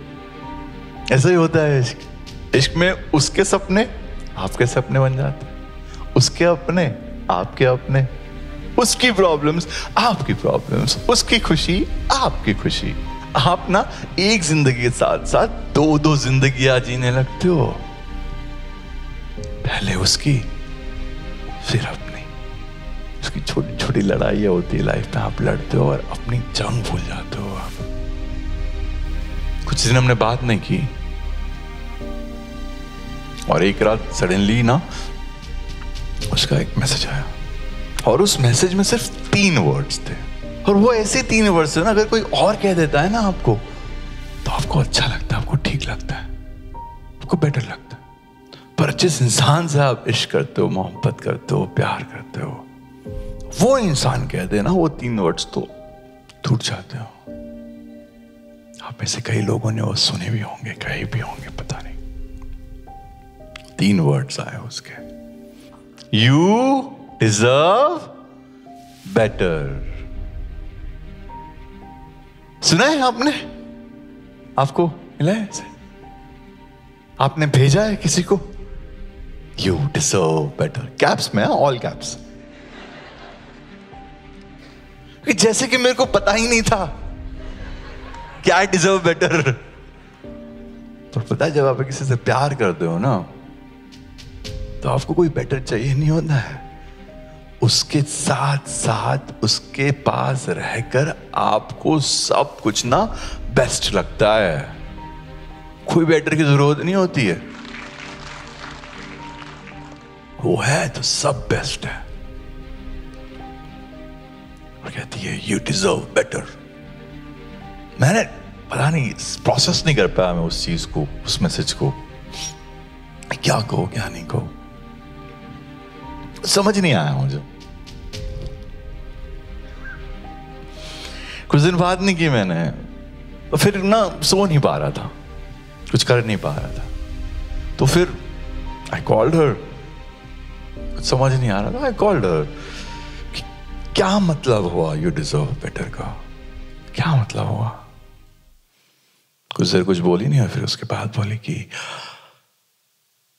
ऐसा ही होता है इश्क। इश्क में उसके सपने आपके सपने बन जाते उसके अपने, आपके अपने। उसकी प्रॉब्लम्स आपकी प्रॉब्लम्स उसकी खुशी, आपकी खुशी। आप ना एक ज़िंदगी के साथ साथ दो दो जिंदगियाँ जीने लगते हो। पहले उसकी, फिर अपनी उसकी छोटी छोटी लड़ाइयाँ होती है लाइफ में आप लड़ते हो और अपनी जंग भूल जाते हो आप। कुछ दिन हमने बात नहीं की। और एक रात सडनली ना, उसका एक मैसेज आया। और उस मैसेज में सिर्फ़ तीन वर्ड्स थे। और वो ऐसे तीन वर्ड्स है ना, अगर कोई और कह देता है ना आपको तो आपको अच्छा लगता है, आपको ठीक लगता है, आपको बेटर लगता है। पर जिस इंसान से आप इश्क करते हो, मोहब्बत करते हो, प्यार करते हो वो इंसान कह दे ना, वो तीन वर्ड्स तो टूट जाते हो। आप में से कई लोगों ने वो सुने भी होंगे, कहे भी होंगे, पता नहीं। तीन वर्ड्स आए उसके। यू डिजर्व बेटर सुना है आपने? आपको मिला है ऐसे? आपने भेजा है किसी को? यू डिजर्व बेटर कैप्स में ऑल कैप्स जैसे कि मेरे को पता ही नहीं था कि आई डिजर्व बेटर तो पता है, जब आप किसी से प्यार करते हो ना तो आपको कोई बेटर चाहिए नहीं होता है। उसके साथ साथ उसके पास रहकर आपको सब कुछ ना बेस्ट लगता है। कोई बेटर की ज़रूरत नहीं होती है। वो है तो सब बेस्ट है। और कहती है यू डिजर्व बेटर मैंने पता नहीं प्रोसेस नहीं कर पाया मैं उस चीज़ को, उस मैसेज को। क्या कहो, क्या नहीं कहो। समझ नहीं आया मुझे। कुछ दिन बात नहीं की मैंने तो फिर ना सो नहीं पा रहा था। कुछ कर नहीं पा रहा था। तो फिर आई कॉल्ड हर कुछ समझ नहीं आ रहा था। आई कॉल्ड हर क्या मतलब हुआ? यू डिजर्व बेटर का। क्या मतलब हुआ? कुछ देर कुछ बोली नहीं और फिर उसके बाद बोली कि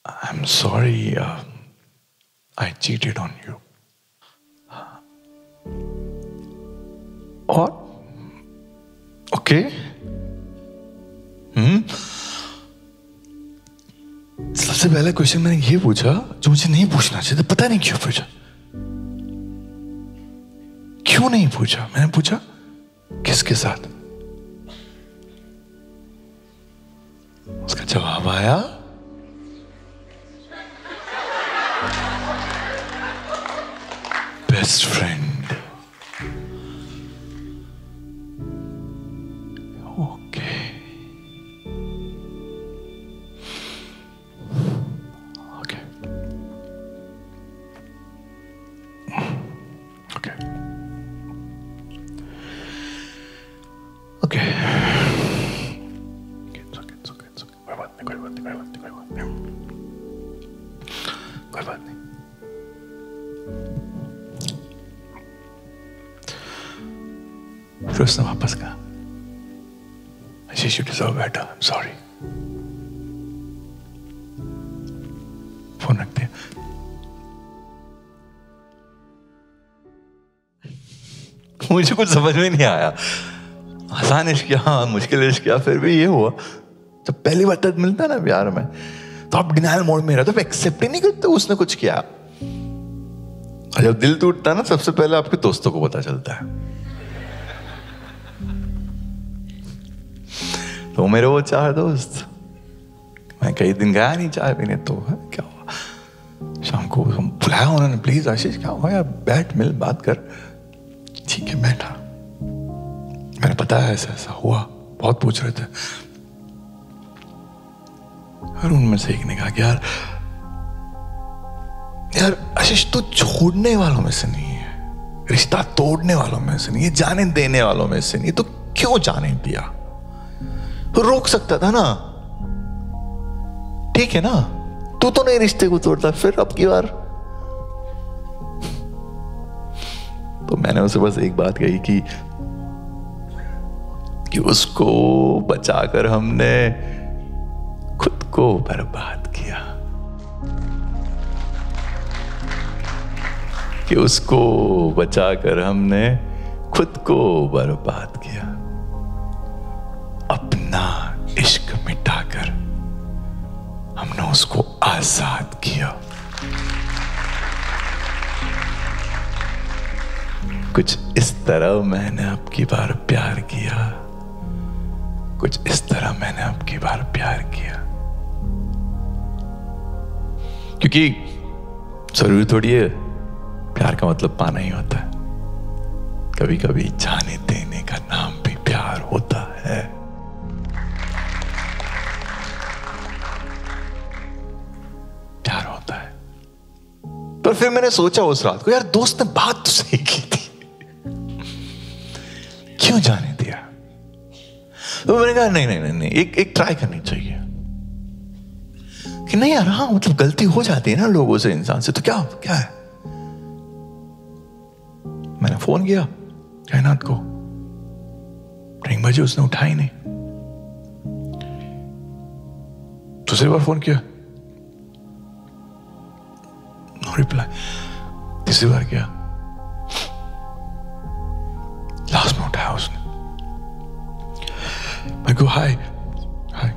I am sorry I cheated on you और? ओके हम्म सबसे पहला क्वेश्चन मैंने ये पूछा, जो मुझे नहीं पूछना चाहिए पता नहीं क्यों पूछा। क्यों नहीं पूछा? मैंने पूछा किसके साथ? उसका जवाब आया बेस्ट फ्रेंड कोई बात नहीं कोई बात नहीं कोई बात नहीं फिर उसने वापस कहा deserve better I am sorry phone मुझे कुछ समझ में नहीं आया। आसान इश्क हाँ मुश्किल इश्क किया फिर भी ये हुआ। जब पहली बार तक मिलता है ना प्यार में। तो आप डिनाइल मोड में रहते एक्सेप्ट ही नहीं करते उसने कुछ किया। और जब दिल टूटता है ना सबसे पहले आपके दोस्तों को पता चलता है। तो मेरे वो चार दोस्त मैं कई दिन गया नहीं चाय पीने तो है, क्या हुआ? शाम को हम बुलाया उन्होंने प्लीज़ आशीष क्या हुआ यार? बैठ मिल बात कर। ठीक है बैठा। मैंने पता है ऐसा ऐसा हुआ बहुत पूछ रहे थे। और उनमें से एक ने कहा कि यार यार आशीष, तू तो छोड़ने वालों में से नहीं है। रिश्ता तोड़ने वालों में से नहीं है, जाने देने वालों में से नहीं तो क्यों जाने दिया? तो रोक सकता था ना? ठीक है ना? तू तो नहीं रिश्ते को तोड़ता, फिर अब की बार? तो मैंने उसे बस एक बात कही कि कि उसको बचाकर हमने को बर्बाद किया। कि उसको बचाकर हमने खुद को बर्बाद किया। अपना इश्क मिटाकर हमने उसको आज़ाद किया। कुछ इस तरह मैंने आपकी बार प्यार किया। कुछ इस तरह मैंने आपकी बार प्यार किया। क्योंकि ज़रूरी थोड़ी है प्यार का मतलब पाना ही होता है। कभी कभी जाने देने का नाम भी प्यार होता है। प्यार होता है। पर फिर मैंने सोचा उस रात को यार दोस्त ने बात तो सही की थी। क्यों जाने दिया? तो मैंने कहा नहीं नहीं नहीं, नहीं एक एक ट्राई करनी चाहिए। कि नहीं यार हाँ मतलब गलती हो जाती है ना लोगों से इंसान से। तो क्या क्या है? मैंने फ़ोन किया कायनात को। रिंग बजे उसने उठाई नहीं। दूसरी बार फ़ोन किया। नो रिप्लाई तीसरी बार किया। लास्ट में उठाया उसने। मैं हाय हाय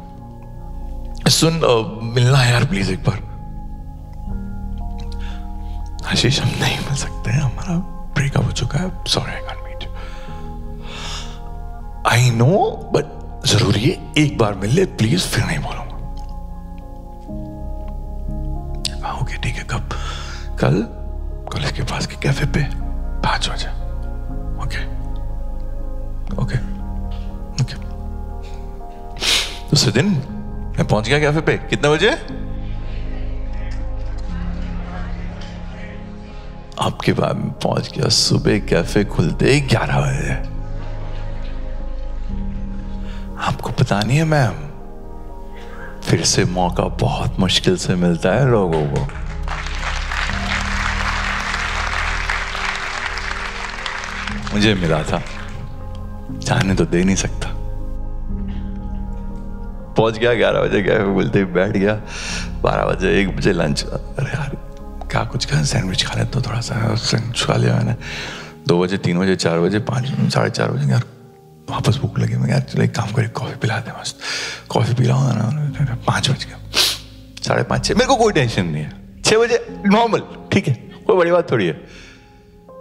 सुन अ, मिलना है यार प्लीज़ एक बार। आशीष, हम नहीं मिल सकते हैं, हमारा ब्रेकअप हो चुका है। Sorry I can't meet I know but ज़रूरी है एक बार मिल ले प्लीज़ फिर नहीं बोलूँगा। हाँ ओके ठीक है, कब? कल कॉलेज के पास के कैफ़े पे। पाँच बजे। ओके ओके ओके दूसरे दिन मैं पहुँच गया कैफ़े पे। कितने बजे? आपके बाद में पहुँच गया। सुबह कैफ़े खुलते ही ग्यारह बजे। आपको पता नहीं है, मैम, फिर से मौका बहुत मुश्किल से मिलता है लोगों को। मुझे मिला था। जाने तो दे नहीं सकता। पहुँच गया, ग्यारह बजे गया बोलते बैठ गया, बारह बजे, एक बजे लंच अरे यार, क्या कुछ खाए सैंडविच खा लेते तो थोड़ा सा सैंडविच खा लिया मैंने। दो बजे, तीन बजे, चार बजे, पाँच, साढ़े चार बजे, यार, वापस भूख लगी मैं यार, चलो एक काम करे कॉफ़ी पिला दे मस्त। कॉफ़ी पिलाऊँगा ना पाँच बज गया। साढ़े पाँच छः मेरे को कोई टेंशन नहीं है। छः बजे नॉर्मल ठीक है, कोई बड़ी बात थोड़ी है।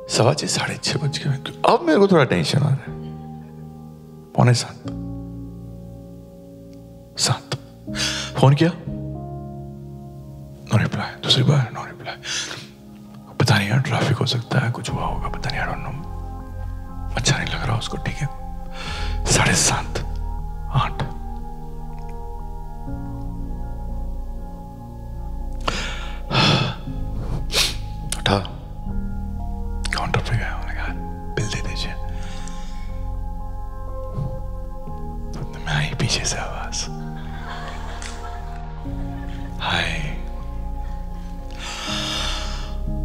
सवा छः साढ़े छः बज गए। अब मेरे को थोड़ा टेंशन आ रहा है। पौने सात। सात फ़ोन किया नो रिप्लाई दूसरी बार नो रिप्लाई पता नहीं यार ट्रैफ़िक हो सकता है कुछ हुआ होगा पता नहीं डोंट नो अच्छा नहीं लग रहा उसको ठीक है साढ़े सात आठ उठा काउंटर पे गया बिल दे दीजिए मैं आई पीछे से आवाज़ हाय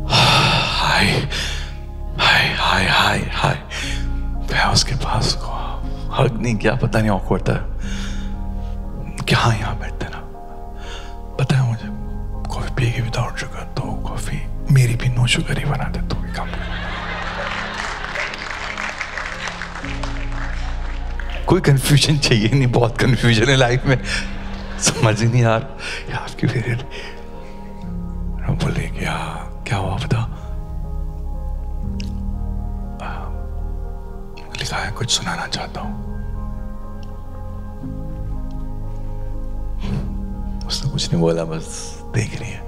हाय हाय हाय हाय हाय मैं उसके पास को हक नहीं किया पता नहीं ऑकवर्ड था क्या यहाँ बैठते ना पता है मुझे कॉफ़ी पिएगी विदाउट शुगर तो कॉफ़ी मेरी भी नो शुगर ही बना दे तो कम कोई कंफ्यूजन चाहिए नहीं बहुत कंफ्यूजन है लाइफ में समझ ही नहीं आ रहा। आपकी पीरियड बोले क्या क्या हुआ, बता? लिखा है, कुछ सुनाना चाहता हूँ। उसने कुछ नहीं बोला, बस देख रही है।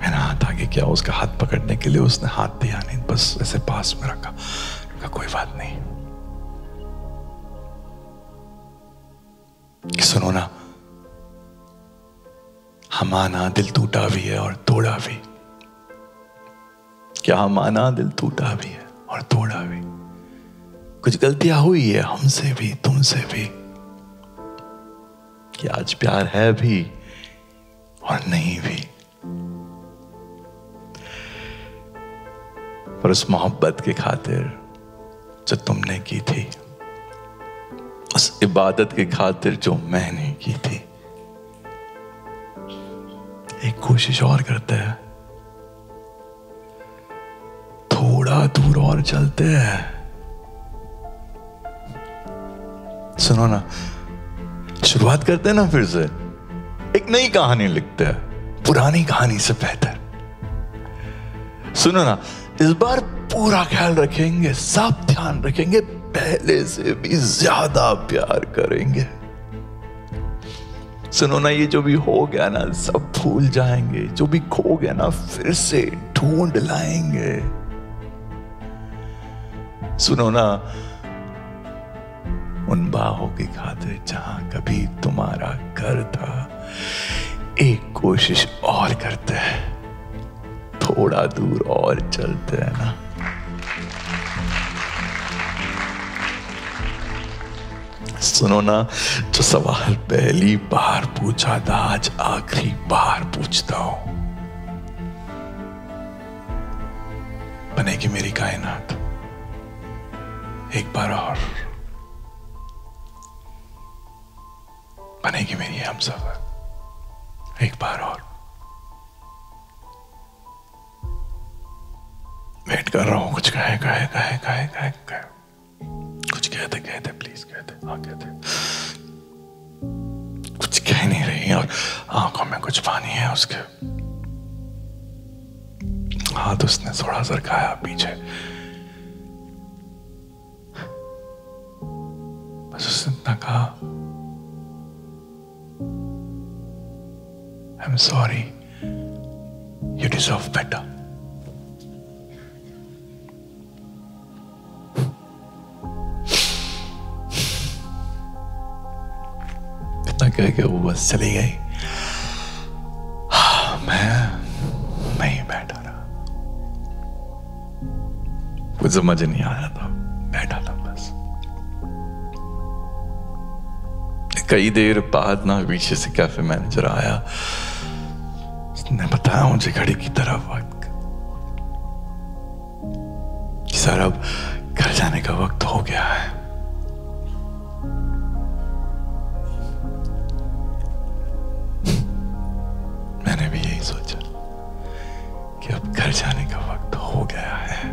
मैंने हाथ आगे किया, उसका हाथ पकड़ने के लिए उसने हाथ दिया नहीं, बस ऐसे पास में रखा। का कोई बात नहीं। कि सुनो ना हमाना दिल टूटा भी है और तोड़ा भी। क्या हमाना दिल टूटा भी है और तोड़ा भी? कुछ गलतियाँ हुई है हमसे भी, तुमसे भी। कि आज प्यार है भी और नहीं भी? पर उस मोहब्बत की खातिर जो तुमने की थी, उस इबादत की खातिर जो मैंने की थी एक कोशिश और करते हैं। थोड़ा दूर और चलते हैं। सुनो ना, शुरुआत करते हैं ना फिर से। एक नई कहानी लिखते हैं, पुरानी कहानी से बेहतर। सुनो ना, इस बार पूरा ख्याल रखेंगे, सब ध्यान रखेंगे, पहले से भी ज़्यादा प्यार करेंगे। सुनो ना, ये जो भी हो गया ना, सब भूल जाएँगे। जो भी खो गया ना, फिर से ढूंढ लाएँगे। सुनो ना, उन बाहों की खातिर जहाँ कभी तुम्हारा घर था, एक कोशिश और करते हैं। थोड़ा दूर और चलते हैं ना। सुनो ना, जो सवाल पहली बार पूछा था, आज आखिरी बार पूछता हूँ। बनेगी मेरी कायनात। एक बार और। बनेगी मेरी हम सफ़र एक बार और। वेट कर रहा हूँ, कुछ कहे कहे कहे कहे कहे कहे। कुछ कहते कहते प्लीज़ कहते हाँ कहते कुछ कह नहीं रही और आँखों में कुछ पानी है उसके हाथ उसने थोड़ा सरकाया पीछे बस उसने इतना कहा, I'm sorry. You deserve better. इतना कह के वो बस चली गई। मैं मैं ही बैठा रहा। कुछ समझ नहीं आया था। बैठा था बस। कई देर बाद ना पीछे से कैफ़े मैनेजर आया। उसने बताया मुझे घड़ी की तरफ़ वक्त। सर, अब घर जाने का वक्त हो गया है। मैंने भी यही सोचा कि अब घर जाने का वक्त हो गया है।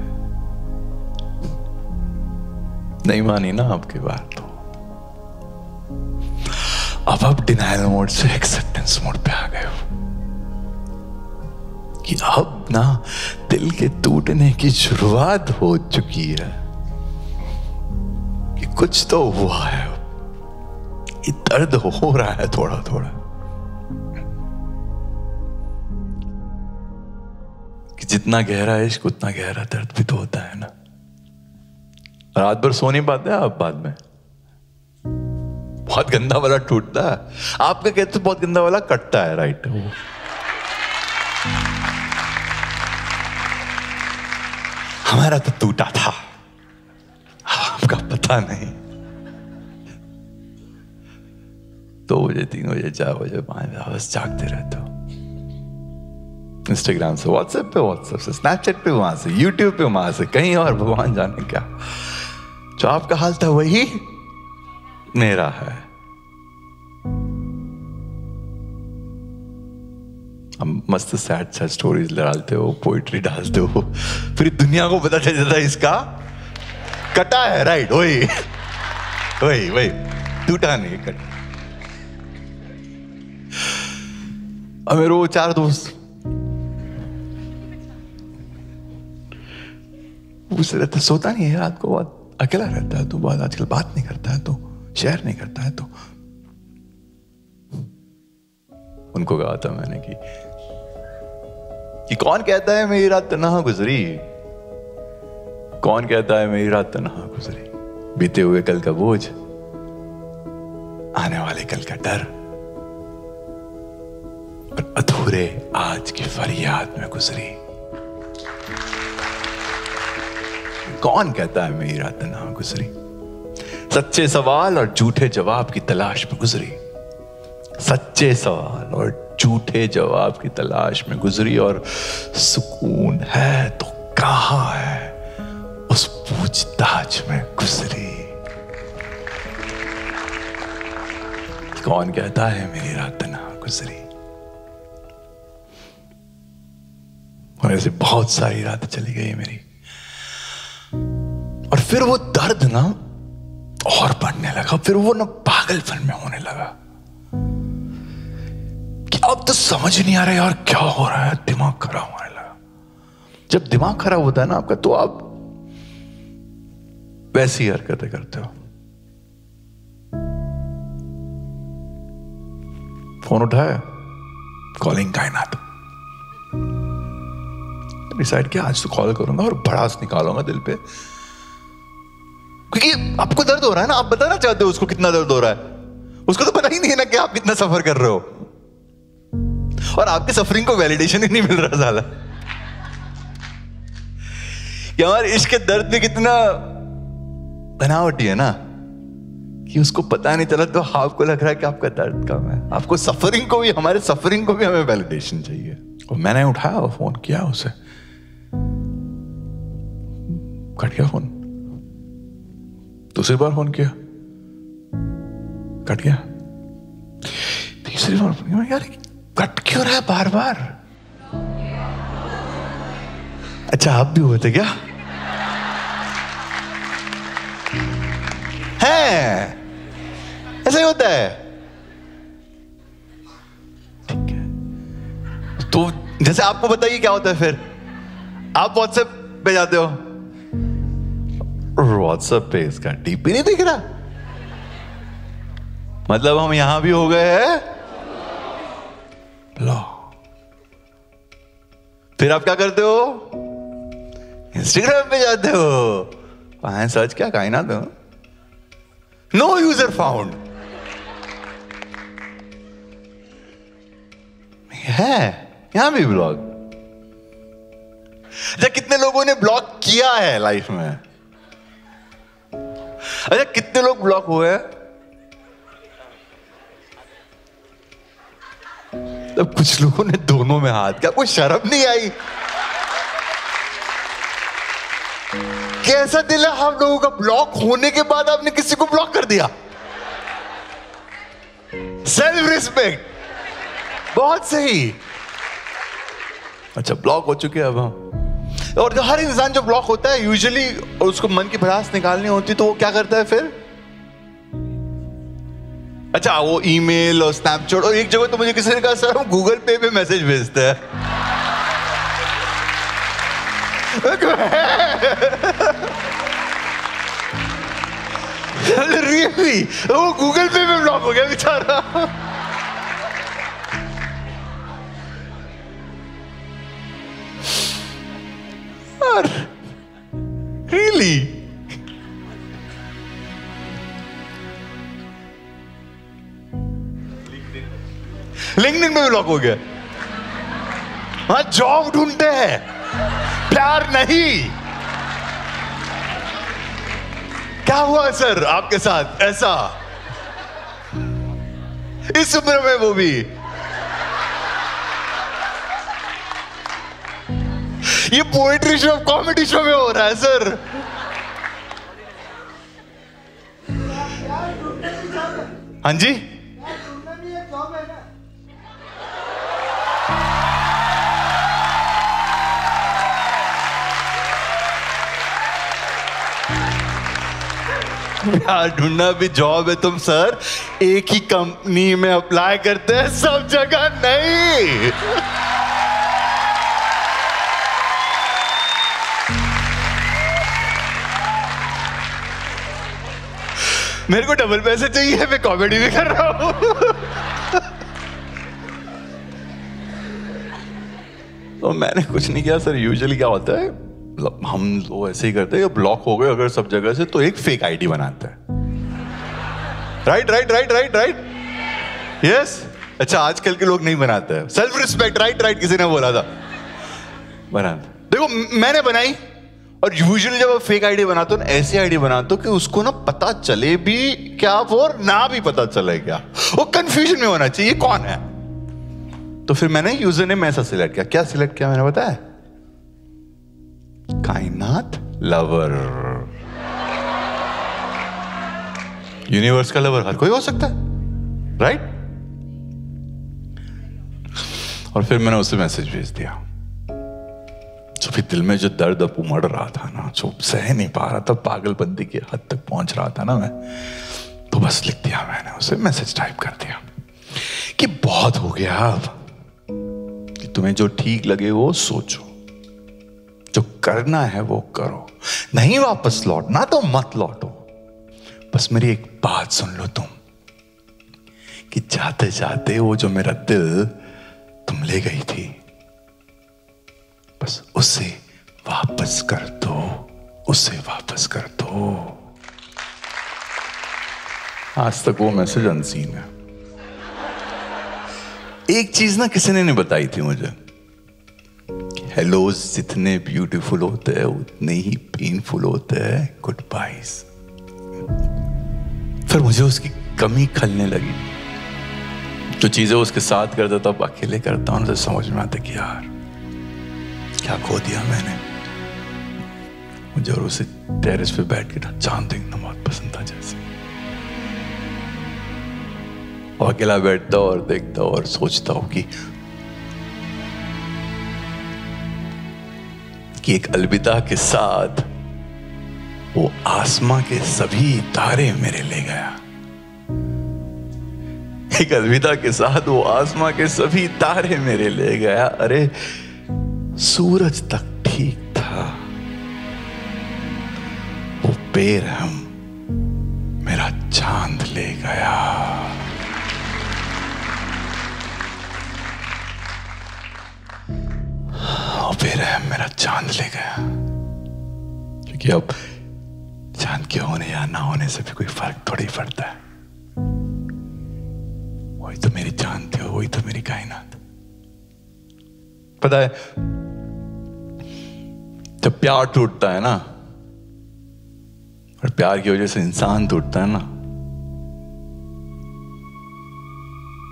नहीं मानी ना आपकी बात तो। अब आप डिनाइल मोड से एक्सेप्टेंस मोड पे आ गए हो। कि अब ना दिल के टूटने की शुरुआत हो चुकी है। कि कुछ तो हुआ है। ये दर्द हो रहा है थोड़ा थोड़ा जितना गहरा इश्क उतना गहरा दर्द भी तो होता है ना। रात भर सो नहीं पाते आप बाद में? बहुत गंदा वाला टूटता है। आपका कहते बहुत गंदा वाला कटता है राइट वो हमारा तो टूटा था। आपका पता नहीं। दो बजे तीन बजे चार बजे पाँच बजे बस जागते रहते हो। इंस्टाग्राम से व्हाट्सएप पे व्हाट्सएप से स्नैपचैट पे, वहाँ से यूट्यूब पे, वहाँ से, कहीं और भगवान जाने क्या जो आपका हाल था वही मेरा है। हम मस्त सैड सैड स्टोरीज डालते हो पोइट्री डालते हो फिर दुनिया को पता चल जाता है इसका। कटा है राइट वही। वही वही। टूटा नहीं, कटा। मेरे वो चार दोस्त पूछ रहते सोता नहीं है रात को, बहुत अकेला रहता है तो बहुत आजकल बात नहीं करता है तो शेयर नहीं करता है तो। उनको कहा था मैंने कि कि कौन कहता है मेरी रात तनहा गुजरी? कौन कहता है मेरी रात तनहा गुजरी? बीते हुए कल का बोझ, आने वाले कल का डर, और अधूरे आज की फरियाद में गुजरी। कौन कहता है मेरी रात तनहा गुजरी सच्चे सवाल और झूठे जवाब की तलाश में गुजरी। सच्चे सवाल और झूठे जवाब की तलाश में गुजरी और सुकून है तो कहा है? उस पूछताछ में गुजरी। कौन कहता है मेरी रात ना गुजरी और ऐसे बहुत सारी रात चली गई मेरी। और फिर वो दर्द ना और बढ़ने लगा, फिर वो ना पागलपन में होने लगा कि अब तो समझ नहीं आ रहा यार क्या हो रहा है, दिमाग खराब होने लगा। जब दिमाग खराब होता है ना आपका तो आप वैसी हरकतें करते हो। फ़ोन उठाया, कॉलिंग कायनात डिसाइड किया, आज तो कॉल करूँगा और भड़ास निकालूँगा दिल पे। क्योंकि आपको दर्द हो रहा है ना, आप बताना चाहते हो उसको कितना दर्द हो रहा है। उसको तो पता ही नहीं है ना कि आप कितना सफ़र कर रहे हो। और आपके सफरिंग को वैलिडेशन ही नहीं मिल रहा साला। यार इश्क दर्द में कितना बनावटी है ना, कि उसको पता नहीं चला तो आपको लग रहा है कि आपका दर्द कम है। आपको सफरिंग को भी, हमारे सफरिंग को भी हमें वैलिडेशन चाहिए। और मैंने उठाया और फ़ोन किया उसे। कट गया फ़ोन? दूसरी बार फ़ोन किया? कट गया? तीसरी बार फ़ोन किया? यार, कट क्यों रहा है बार बार अच्छा आप भी हुए थे क्या? है? ऐसा ही होता है। ठीक है। तो जैसे आपको बताइए क्या होता है फिर? आप व्हाट्सएप पे जाते हो। व्हाट्सएप पे इसका डीपी नहीं दिख रहा। मतलब हम यहाँ भी हो गए हैं? लो। फिर आप क्या करते हो? इंस्टाग्राम पे जाते हो। वहाँ सर्च क्या कायनात हो नो यूज़र फाउंड है, यहाँ भी ब्लॉग अच्छा कितने लोगों ने ब्लॉग किया है लाइफ में। अच्छा कितने लोग ब्लॉक हुए हैं? तब कुछ लोगों ने दोनों में हाथ क्या, कोई शर्म नहीं आई। कैसा दिल है हम लोगों का? ब्लॉक होने के बाद आपने किसी को ब्लॉक कर दिया? सेल्फ रिस्पेक्ट बहुत सही। अच्छा ब्लॉक हो चुके अब हम। और जो हर इंसान जो ब्लॉक होता है यूजुअली उसको मन की भड़ास निकालनी होती तो वो क्या करता है फिर? अच्छा वो ईमेल और स्नैपचैट और एक जगह तो मुझे किसी ने कहा, सर, हम गूगल पे पे मैसेज भेजते हैं। [laughs] रियली वो गूगल पे पे ब्लॉक हो गया बेचारा। रियली लिंक्डइन में भी लॉक हो गया। हाँ जॉब ढूंढते हैं। प्यार नहीं। क्या हुआ सर आपके साथ? ऐसा। इस उम्र में वो भी। ये पोएट्री शो कॉमेडी शो में हो रहा है सर हाँ जी? ढूंढना भी जॉब है तुम सर एक ही कंपनी में अप्लाई करते हैं, सब जगह नहीं. मेरे को डबल पैसे चाहिए, मैं कॉमेडी भी कर रहा हूँ। तो मैंने कुछ नहीं किया सर यूजुअली क्या होता है मतलब हम लोग ऐसे ही करते हैं ब्लॉक हो गए अगर सब जगह से तो एक फेक आईडी बनाते हैं। Right right right right right yes अच्छा आजकल के लोग नहीं बनाते सेल्फ रिस्पेक्ट राइट राइट किसी ने बोला था। बना देखो, मैंने बनाई और यूजुअली जब आप फेक आईडी बनाते हो ना, ऐसी आईडी बनाते हो कि उसको ना पता चले भी क्या और ना भी पता चले क्या। वो कंफ्यूजन में होना चाहिए कौन है? तो फिर मैंने यूज़र ने ऐसा सिलेक्ट किया। क्या सिलेक्ट किया मैंने बताया? कायनात लवर यूनिवर्स का लवर हर कोई हो सकता है राइट और फिर मैंने उसे मैसेज भेज दिया। तो फिर दिल में जो दर्द अब उमड़ रहा था ना, जो सह नहीं पा रहा था पागलबंदी की हद तक पहुँच रहा था ना मैं तो बस लिख दिया मैंने उसे, मैसेज टाइप कर दिया कि बहुत हो गया अब, कि तुम्हें जो ठीक लगे वो सोचो, जो करना है वो करो, नहीं वापस लौटना तो मत लौटो। बस मेरी एक बात सुन लो तुम, कि जाते जाते वो जो मेरा दिल तुम ले गई थी बस उसे वापस कर दो, उसे वापस कर दो। आज तक वो मैसेज अनसीन है। एक चीज़ ना किसी ने नहीं बताई थी मुझे। हेलोज जितने ब्यूटीफुल होते हैं, उतने ही पेनफुल होते हैं। गुड बाइज फिर मुझे उसकी कमी खलने लगी। जो चीज़ें उसके साथ करता था अकेले करता हूँ तो समझ में आता कि यार क्या खो दिया मैंने। मुझे और उसे टेरेस पे बैठ के चाँद देखना बहुत पसंद था जैसे। और अकेला बैठता और देखता और सोचता हूँ कि कि एक अलविदा के साथ वो आसमां के सभी तारे मेरे ले गया। एक अलविदा के साथ वो आसमां के सभी तारे मेरे ले गया। अरे सूरज तक ठीक था। वो बेरहम मेरा चाँद ले गया। बेरहम मेरा चाँद ले गया। क्योंकि अब चाँद के होने या ना होने से भी कोई फ़र्क थोड़ी पड़ता है। वही तो मेरी चाँद थी वही तो मेरी कायनात। पता है जब प्यार टूटता है ना। और प्यार की वजह से इंसान टूटता है ना।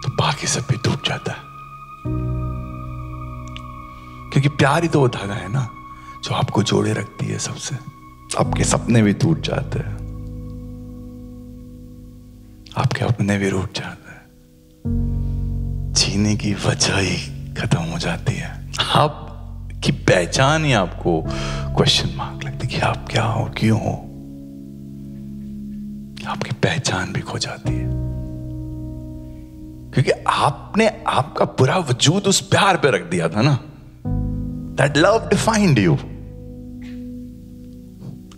तो बाकी सब भी टूट जाता है। क्योंकि प्यार ही तो वो धागा है ना, जो आपको जोड़े रखती है सबसे। आपके सपने भी टूट जाते हैं। आपके अपने भी रूट जाते हैं। जीने की वजह ही खत्म हो जाती है। आप कि पहचान ही आपको क्वेश्चन मार्क लगती कि आप क्या हो, क्यों हो? आपकी पहचान भी खो जाती है। क्योंकि आपने आपका पूरा वजूद उस प्यार पे रख दिया था ना। दैट लव डिफाइंड यू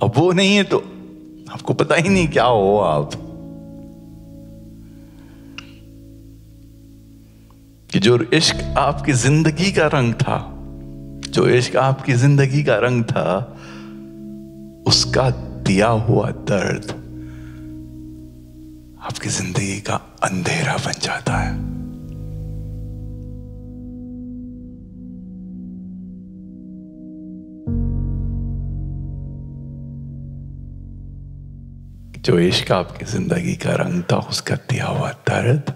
अब वो नहीं है तो आपको पता ही नहीं क्या हो आप। कि जो इश्क आपकी ज़िंदगी का रंग था जो इश्क आपकी ज़िंदगी का रंग था, उसका दिया हुआ दर्द आपकी ज़िंदगी का अंधेरा बन जाता है। जो इश्क आपकी ज़िंदगी का रंग था, उसका दिया हुआ दर्द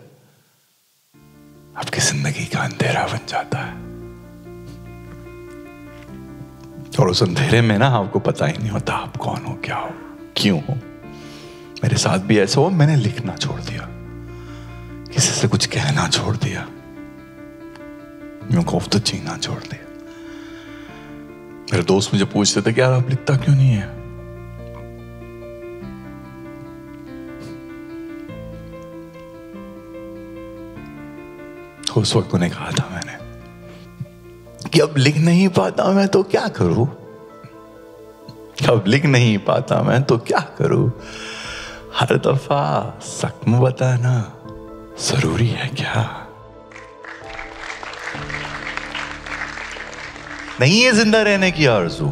आपकी ज़िंदगी का अंधेरा बन जाता है। और उस अंधेरे में ना आपको पता ही नहीं होता, आप कौन हो, क्या हो, क्यों हो। मेरे साथ भी ऐसा हुआ, मैंने लिखना छोड़ दिया। किसी से कुछ कहना छोड़ दिया। खौफ तो जीना छोड़ दिया। मेरे दोस्त मुझे पूछते थे कि यार, आप लिखता क्यों नहीं है? उस वक्त उन्हें कहा था कि अब लिख नहीं पाता मैं तो क्या करूँ? अब लिख नहीं पाता मैं तो क्या करूँ? हर दफ़ा सकम बताना ज़रूरी है क्या? नहीं है ज़िंदा रहने की आरज़ू।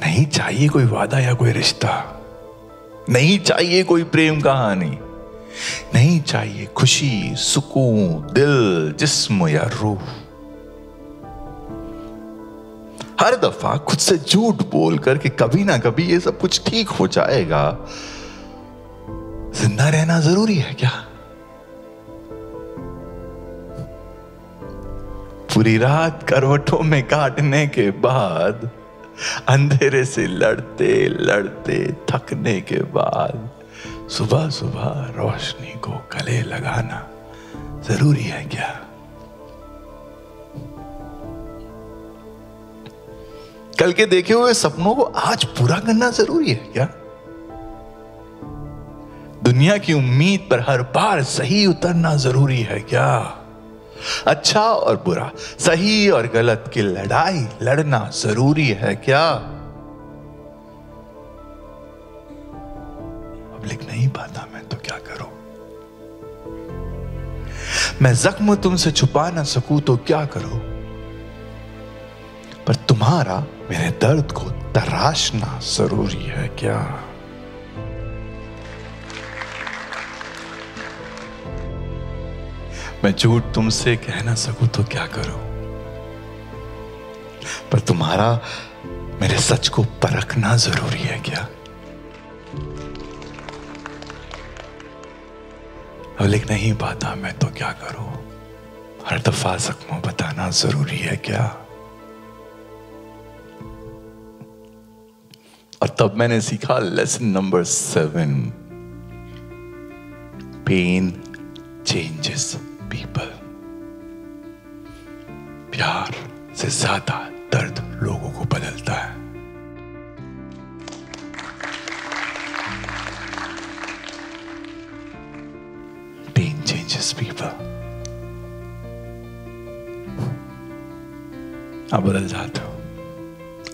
नहीं चाहिए कोई वादा या कोई रिश्ता। नहीं चाहिए कोई प्रेम कहानी। नहीं चाहिए खुशी, सुकून, दिल, जिस्म या रूह। हर दफ़ा खुद से झूठ बोल कर कि कभी ना कभी ये सब कुछ ठीक हो जाएगा। ज़िंदा रहना ज़रूरी है क्या? पूरी रात करवटों में काटने के बाद, अंधेरे से लड़ते लड़ते, थकने के बाद सुबह सुबह रोशनी को गले लगाना ज़रूरी है क्या? कल के देखे हुए सपनों को आज पूरा करना ज़रूरी है क्या? दुनिया की उम्मीद पर हर बार सही उतरना ज़रूरी है क्या? अच्छा और बुरा, सही और गलत की लड़ाई लड़ना ज़रूरी है क्या? लिख नहीं पाता मैं तो क्या करूँ? मैं जख्म तुमसे छुपा ना सकूँ तो क्या करूँ? पर तुम्हारा मेरे दर्द को तराशना ज़रूरी है क्या? मैं झूठ तुमसे कह ना सकूँ तो क्या करूँ? पर तुम्हारा मेरे सच को परखना ज़रूरी है क्या? अब लिख नहीं पाता मैं तो क्या करूँ? हर दफ़ा जख्मों बताना ज़रूरी है क्या? और तब मैंने सीखा lesson number seven pain changes people प्यार से ज़्यादा दर्द लोगों को बदलता है। चेंजेस पीपल आप बदल जाते हो।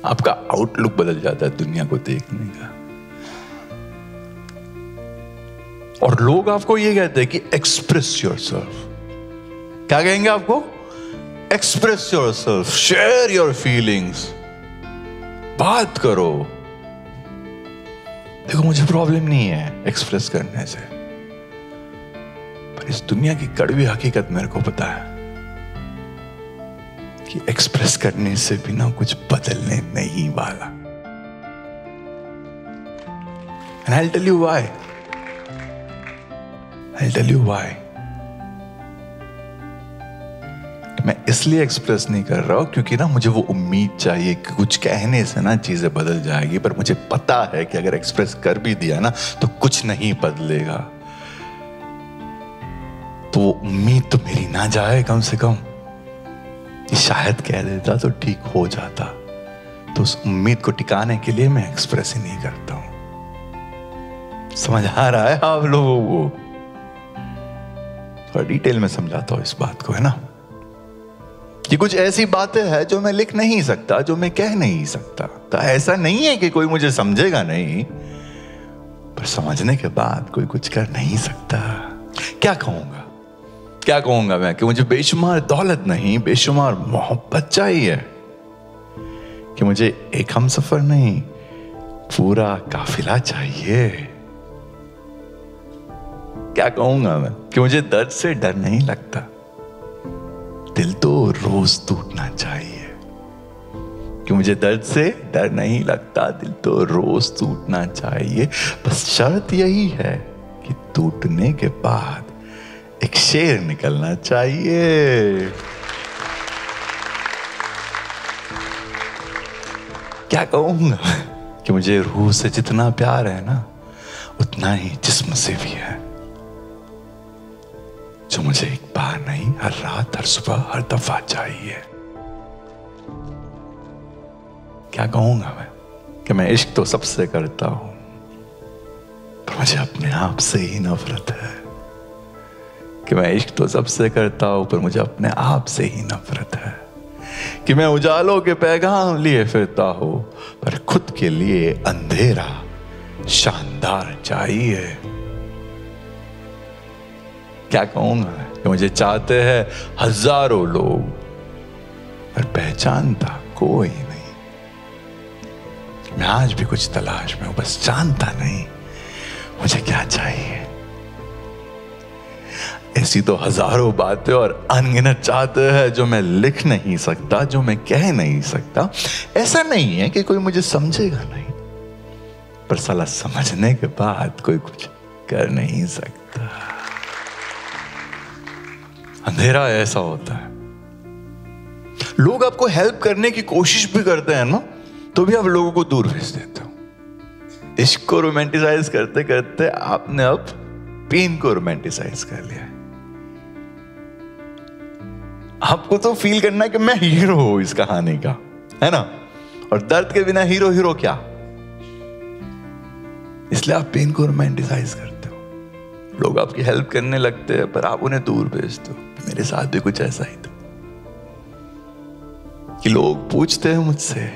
आपका आउटलुक बदल जाता है दुनिया को देखने का। और लोग आपको ये कहते हैं कि एक्सप्रेस योर सेल्फ क्या कहेंगे आपको? Express yourself share your feelings बात करो। देखो, मुझे प्रॉब्लम नहीं है एक्सप्रेस करने से। इस दुनिया की कड़वी हकीकत मेरे को पता है कि एक्सप्रेस करने से बिना कुछ बदलने नहीं वाला। And I tell you why I tell you why मैं इसलिए एक्सप्रेस नहीं कर रहा हूँ क्योंकि ना मुझे वो उम्मीद चाहिए कि कुछ कहने से ना चीज़ें बदल जाएगी, पर मुझे पता है कि अगर एक्सप्रेस कर भी दिया ना तो कुछ नहीं बदलेगा। तो वो उम्मीद तो मेरी ना जाए कम से कम। शायद कह देता तो ठीक हो जाता। तो उस उम्मीद को टिकाने के लिए मैं एक्सप्रेस ही नहीं करता हूँ। समझ आ रहा है आप लोगों को? थोड़ा डिटेल में समझाता हूँ इस बात को, है ना? कि कुछ ऐसी बातें हैं जो मैं लिख नहीं सकता, जो मैं कह नहीं सकता। तो ऐसा नहीं है कि कोई मुझे समझेगा नहीं, पर समझने के बाद कोई कुछ कर नहीं सकता। क्या कहूँगा? क्या कहूँगा मैं कि मुझे बेशुमार दौलत नहीं, बेशुमार मोहब्बत चाहिए। कि मुझे एक हम सफ़र नहीं, पूरा काफिला चाहिए। क्या कहूँगा मैं कि मुझे दर्द से डर नहीं लगता। दिल तो रोज टूटना चाहिए। कि मुझे दर्द से डर नहीं लगता, दिल तो रोज टूटना चाहिए। बस शर्त यही है कि टूटने के बाद एक शेर निकलना चाहिए। क्या कहूँगा? कि मुझे रूह से जितना प्यार है ना, उतना ही जिस्म से भी है। जो मुझे एक बार नहीं, हर रात, हर सुबह, हर दफ़ा चाहिए। क्या कहूँगा मैं? कि मैं इश्क तो सबसे करता हूँ, पर मुझे अपने आप से ही नफरत है। कि मैं इश्क तो सबसे करता हूँ, पर मुझे अपने आप से ही नफरत है। कि मैं उजालों के पैगाम लिए फिरता हूँ, पर खुद के लिए अंधेरा शानदार चाहिए। क्या कहूँगा कि मुझे चाहते हैं हज़ारों लोग, पर पहचानता कोई नहीं। मैं आज भी कुछ तलाश में हूँ, बस जानता नहीं मुझे क्या चाहिए। ऐसी तो हज़ारों बातें और अनगिनत चाहते हैं जो मैं लिख नहीं सकता, जो मैं कह नहीं सकता। ऐसा नहीं है कि कोई मुझे समझेगा नहीं, पर साला समझने के बाद कोई कुछ कर नहीं सकता। अंधेरा ऐसा होता है। लोग आपको हेल्प करने की कोशिश भी करते हैं ना तो भी आप लोगों को दूर भेज देते हो। इश्क को रोमांटिसाइज करते करते आपने अब पेन को रोमांटिसाइज कर लिया आपको तो फील करना है कि मैं हीरो हूँ इस कहानी का, है ना? और दर्द के बिना हीरो हीरो क्या? इसलिए आप पेन को रोमांटिसाइज करते हो। लोग आपकी हेल्प करने लगते हैं, पर आप उन्हें दूर भेजते हो। मेरे साथ भी कुछ ऐसा ही था। कि लोग पूछते हैं मुझसे,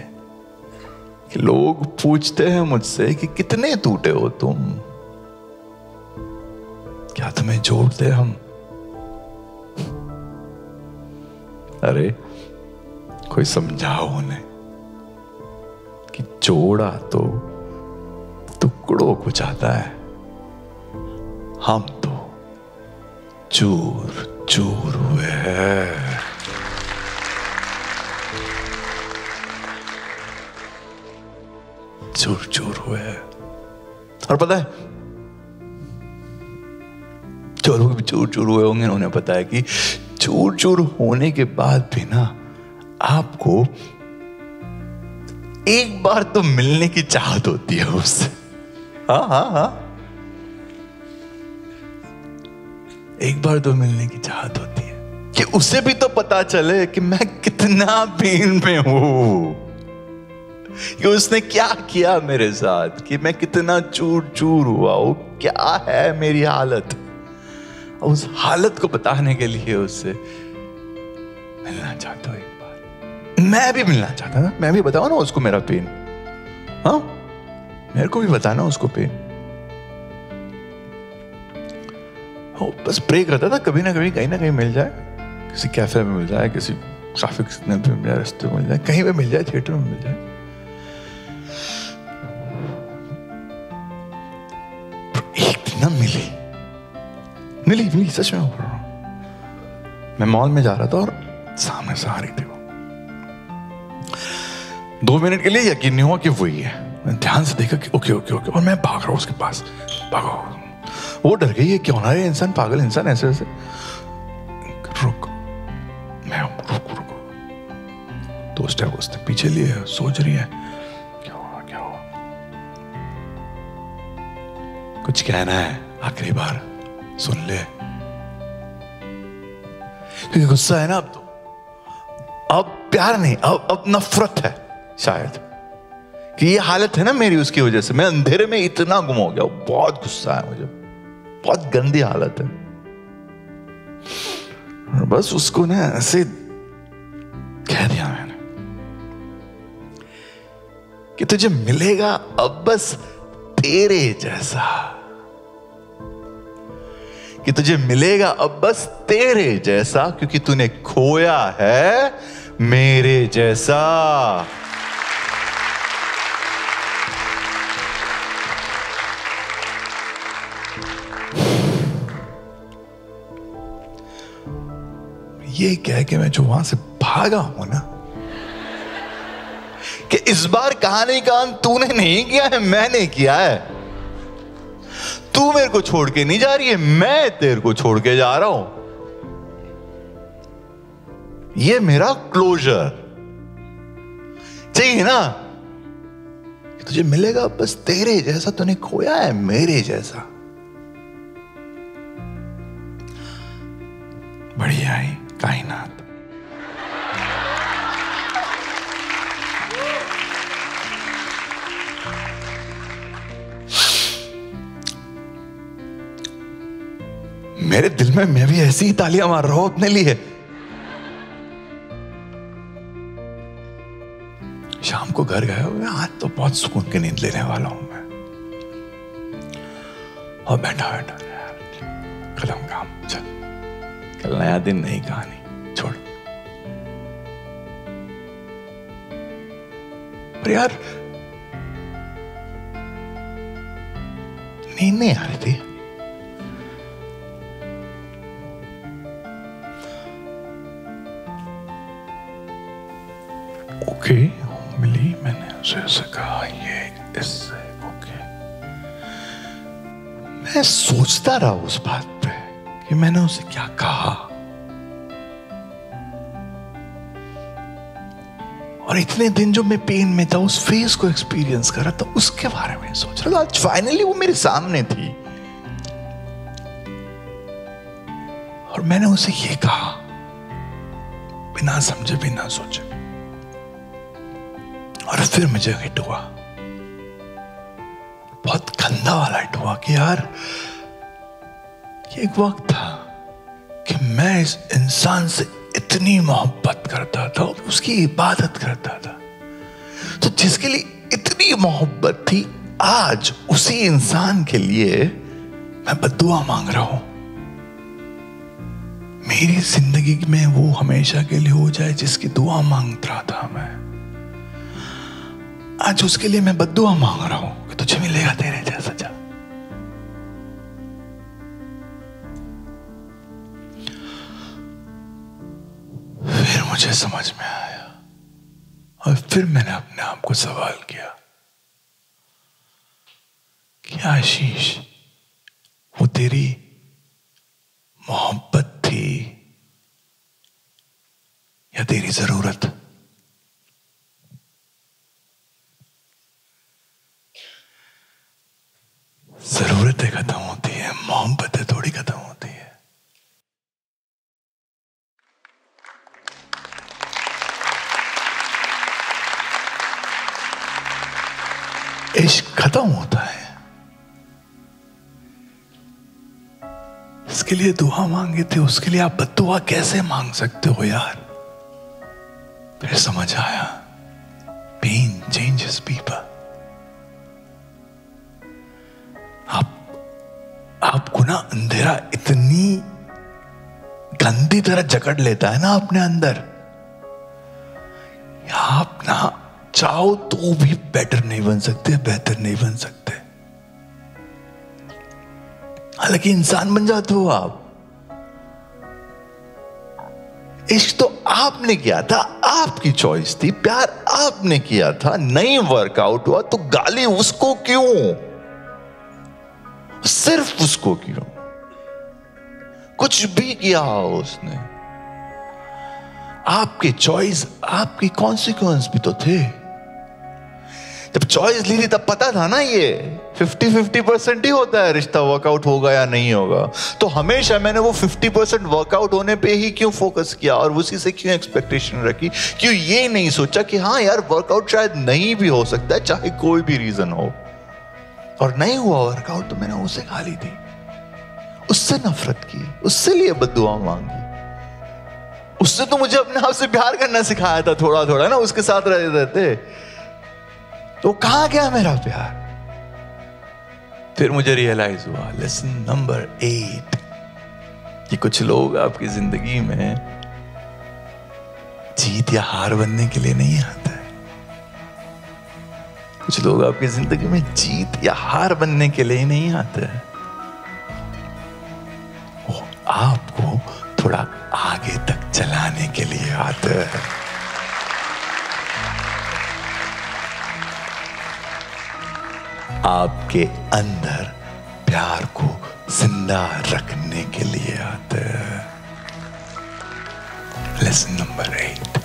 कि लोग पूछते हैं मुझसे कि कितने टूटे हो तुम? क्या तुम्हें जोड़ते हम? अरे, कोई समझाओ उन्हें कि जोड़ा तो टुकड़ों को चाहता है। हम तो चूर चूर हुए हैं। चूर चूर हुए हैं। और पता है जो लोग भी चूर चूर हुए होंगे, उन्हें पता है कि चूर चूर होने के बाद भी ना आपको एक बार तो मिलने की चाहत होती है उससे। हाँ हाँ हाँ। एक बार तो मिलने की चाहत होती है। कि उसे भी तो पता चले कि मैं कितना पेन में हूँ। कि उसने क्या किया मेरे साथ? कि मैं कितना चूर चूर हुआ हूँ? क्या है मेरी हालत? उस हालत को बताने के लिए उससे मिलना चाहता हूँ एक बार। मैं भी मिलना चाहता ना मैं भी बताऊँ ना उसको मेरा पेन हाँ? मेरे को भी बताना उसको पेन हो, बस प्रे करता था, कभी ना कभी, कहीं ना कहीं मिल जाए। किसी कैफ़े में मिल जाए, किसी ट्रैफ़िक सिग्नल पे मिल जाए, रास्ते में मिल जाए, कहीं पे मिल जाए थिएटर में मिल जाए। एक ना मिली। मिली मिली सच में बोल रहा मैं मॉल में जा रहा था और सामने से आ रही थी वो। दो मिनट के लिए यकीन नहीं हुआ कि वही है। मैं ध्यान से देखा कि ओके ओके ओके और मैं भाग रहा हूँ उसके पास। भागो। वो डर गई है क्यों ना ये इंसान, पागल इंसान, ऐसे ऐसे। रुक। मैं रुक रुक। दो स्टेप उसने पीछे लिए सोच रही है। क्या हुआ क्या हुआ? कुछ कहना है, आखिरी बार। सुन ले क्योंकि गुस्सा है ना अब तो। अब प्यार नहीं, अब अब नफरत है शायद। कि ये हालत है ना मेरी उसकी वजह से। मैं अंधेरे में इतना गुम हो गया, बहुत गुस्सा है मुझे। बहुत गंदी हालत है। बस उसको ना ऐसे कह दिया मैंने कि तुझे मिलेगा अब बस तेरे जैसा। कि तुझे मिलेगा अब बस तेरे जैसा, क्योंकि तूने खोया है मेरे जैसा। ये कह के मैं जो वहाँ से भागा हूँ ना, कि इस बार कहानी का अंत तूने नहीं किया है, मैंने किया है। तू मेरे को छोड़ के नहीं जा रही है, मैं तेरे को छोड़ के जा रहा हूँ। ये मेरा क्लोजर चाहिए ना? तुझे मिलेगा बस तेरे जैसा, तूने खोया है मेरे जैसा। बढ़िया है, कायनात। मेरे दिल में मैं भी ऐसी ही तालियाँ मार रहा हूँ अपने लिए। शाम को घर गए हुए आज तो बहुत सुकून की नींद लेने वाला हूँ मैं। और बैठा बैठा खत्म काम, चल। कल नया दिन, नई कहानी, छोड़। पर यार, नींद नहीं आ रही थी। ओके मिली मैंने उसे ऐसे कहा ये इससे ओके मैं सोचता रहा उस बात पे कि मैंने उसे क्या कहा। और इतने दिन जो मैं पेन में था, उस फेस को एक्सपीरियंस कर रहा था उसके बारे में सोच रहा था। आज फाइनली वो मेरे सामने थी। और मैंने उसे ये कहा, बिना समझे, बिना सोचे। और फिर मुझे हिट हुआ। बहुत गंदा वाला हिट हुआ कि यार, ये एक वक्त था कि मैं इस इंसान से इतनी मोहब्बत करता था उसकी इबादत करता था। तो जिसके लिए इतनी मोहब्बत थी, आज उसी इंसान के लिए मैं बदुआ मांग रहा हूँ। मेरी ज़िंदगी में वो हमेशा के लिए हो जाए जिसकी दुआ मांग रहा था मैं। आज उसके लिए मैं बदुआ मांग रहा हूँ कि तुझे मिलेगा तेरे जैसा जा। फिर मुझे समझ में आया और फिर मैंने अपने आप को सवाल किया कि आशीष, वो तेरी मोहब्बत थी या तेरी ज़रूरत? जरूरतें खत्म होती है, मोहब्बतें थोड़ी खत्म होती है। इश्क खत्म होता है। इसके लिए दुआ मांगे थे, उसके लिए आप बदुआ कैसे मांग सकते हो यार? फिर समझ आया पेन चेंजेस पीपल आपको ना अंधेरा इतनी गंदी तरह जकड़ लेता है ना अपने अंदर। आप ना चाहो तो भी बेटर नहीं बन सकते, बेहतर नहीं बन सकते। हालाँकि इंसान बन जाते हो आप। इश्क तो आपने किया था, आपकी चॉइस थी, प्यार आपने किया था, नहीं वर्कआउट हुआ तो गाली उसको क्यों? सिर्फ़ उसको क्यों? कुछ भी किया हो उसने। आपके चॉइस आपकी कॉन्सिक्वेंस भी तो थे। जब चॉइस ली थी, तब पता था ना ये फिफ्टी फिफ्टी परसेंट ही होता है रिश्ता वर्कआउट होगा या नहीं होगा। तो हमेशा मैंने वो फिफ्टी परसेंट वर्कआउट होने पे ही क्यों फोकस किया और उसी से क्यों एक्सपेक्टेशन रखी? क्यों ये नहीं सोचा कि हाँ यार वर्कआउट शायद नहीं भी हो सकता है, चाहे कोई भी रीजन हो। और नहीं हुआ वर्कआउट तो मैंने उसे खा ली थी। उससे नफरत की, उससे लिए बदुआ मांगी। उससे तो मुझे अपने आप से प्यार करना सिखाया था थोड़ा थोड़ा ना, उसके साथ रहते रहते। तो कहा गया मेरा प्यार? फिर मुझे रियलाइज़ हुआ लेसन नंबर एट कि कुछ लोग आपकी ज़िंदगी में जीत या हार बनने के लिए नहीं आते। कुछ लोग आपकी ज़िंदगी में जीत या हार बनने के लिए नहीं आते हैं। वो आपको थोड़ा आगे तक चलाने के लिए आते हैं। आपके अंदर प्यार को ज़िंदा रखने के लिए आते हैं। लेसन नंबर एट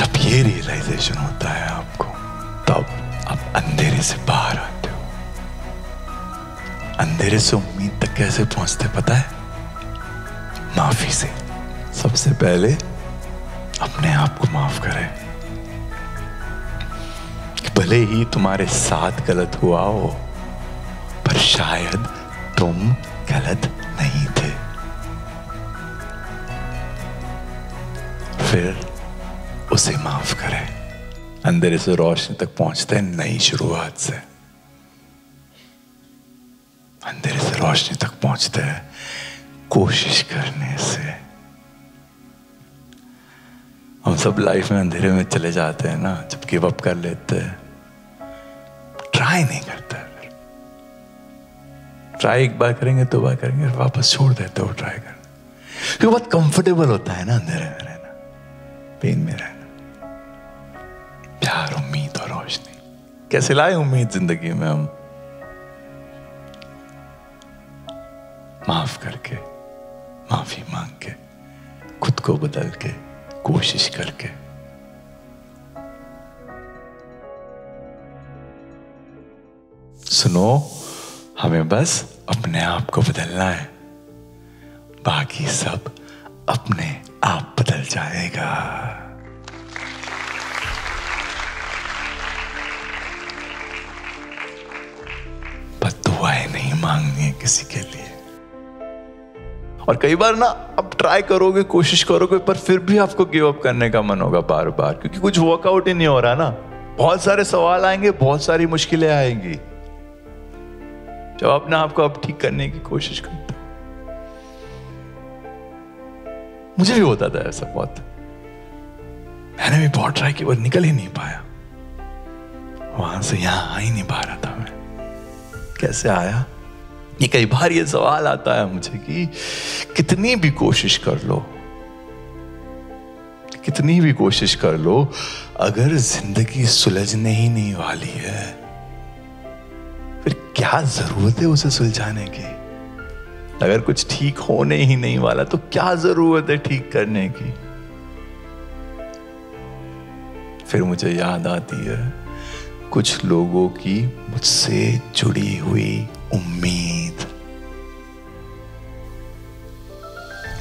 जब ये रियलाइजेशन होता है आपको, तब आप अंधेरे से बाहर आते हो। अंधेरे से उम्मीद तक कैसे पहुँचते पता है? माफ़ी से। सबसे पहले अपने आप को माफ़ करें। भले ही तुम्हारे साथ गलत हुआ हो, पर शायद तुम गलत नहीं थे। फिर उसे माफ़ करें। अंधेरे से रोशनी तक पहुँचते हैं, नई शुरुआत से। अंधेरे से रोशनी तक पहुँचते हैं, कोशिश करने से। हम सब लाइफ में अंधेरे में चले जाते हैं ना, जब गिव अप कर लेते हैं। ट्राई नहीं करता। ट्राई एक बार करेंगे, दो बार करेंगे वापस छोड़ देते हो ट्राई कर क्योंकि बहुत कंफर्टेबल होता है ना अंधेरे में रहना। पेन में रहना। प्यार, उम्मीद और रोशनी। कैसे लाए उम्मीद ज़िंदगी में हम? माफ़ करके, माफ़ी मांग के खुद को बदल के कोशिश करके। सुनो, हमें बस अपने आप को बदलना है। बाकी सब अपने आप बदल जाएगा। पर दुआएँ नहीं मांगनी है किसी के लिए। और कई बार ना, आप ट्राई करोगे, कोशिश करोगे, पर फिर भी आपको गिव अप करने का मन होगा बार बार क्योंकि कुछ वर्कआउट ही नहीं हो रहा ना। बहुत सारे सवाल आएँगे, बहुत सारी मुश्किलें आएँगी। जब अपने आप को अब ठीक करने की कोशिश करता मुझे भी होता था ऐसा बहुत। मैंने भी बहुत ट्राई किया निकल ही नहीं पाया। वहाँ से यहाँ आ ही नहीं पा रहा था। कैसे आया? ये कई बार ये सवाल आता है मुझे कि कितनी भी कोशिश कर लो, कितनी भी कोशिश कर लो, अगर ज़िंदगी सुलझने ही नहीं वाली है, फिर क्या ज़रूरत है उसे सुलझाने की? अगर कुछ ठीक होने ही नहीं वाला तो क्या ज़रूरत है ठीक करने की? फिर मुझे याद आती है कुछ लोगों की मुझसे जुड़ी हुई उम्मीद।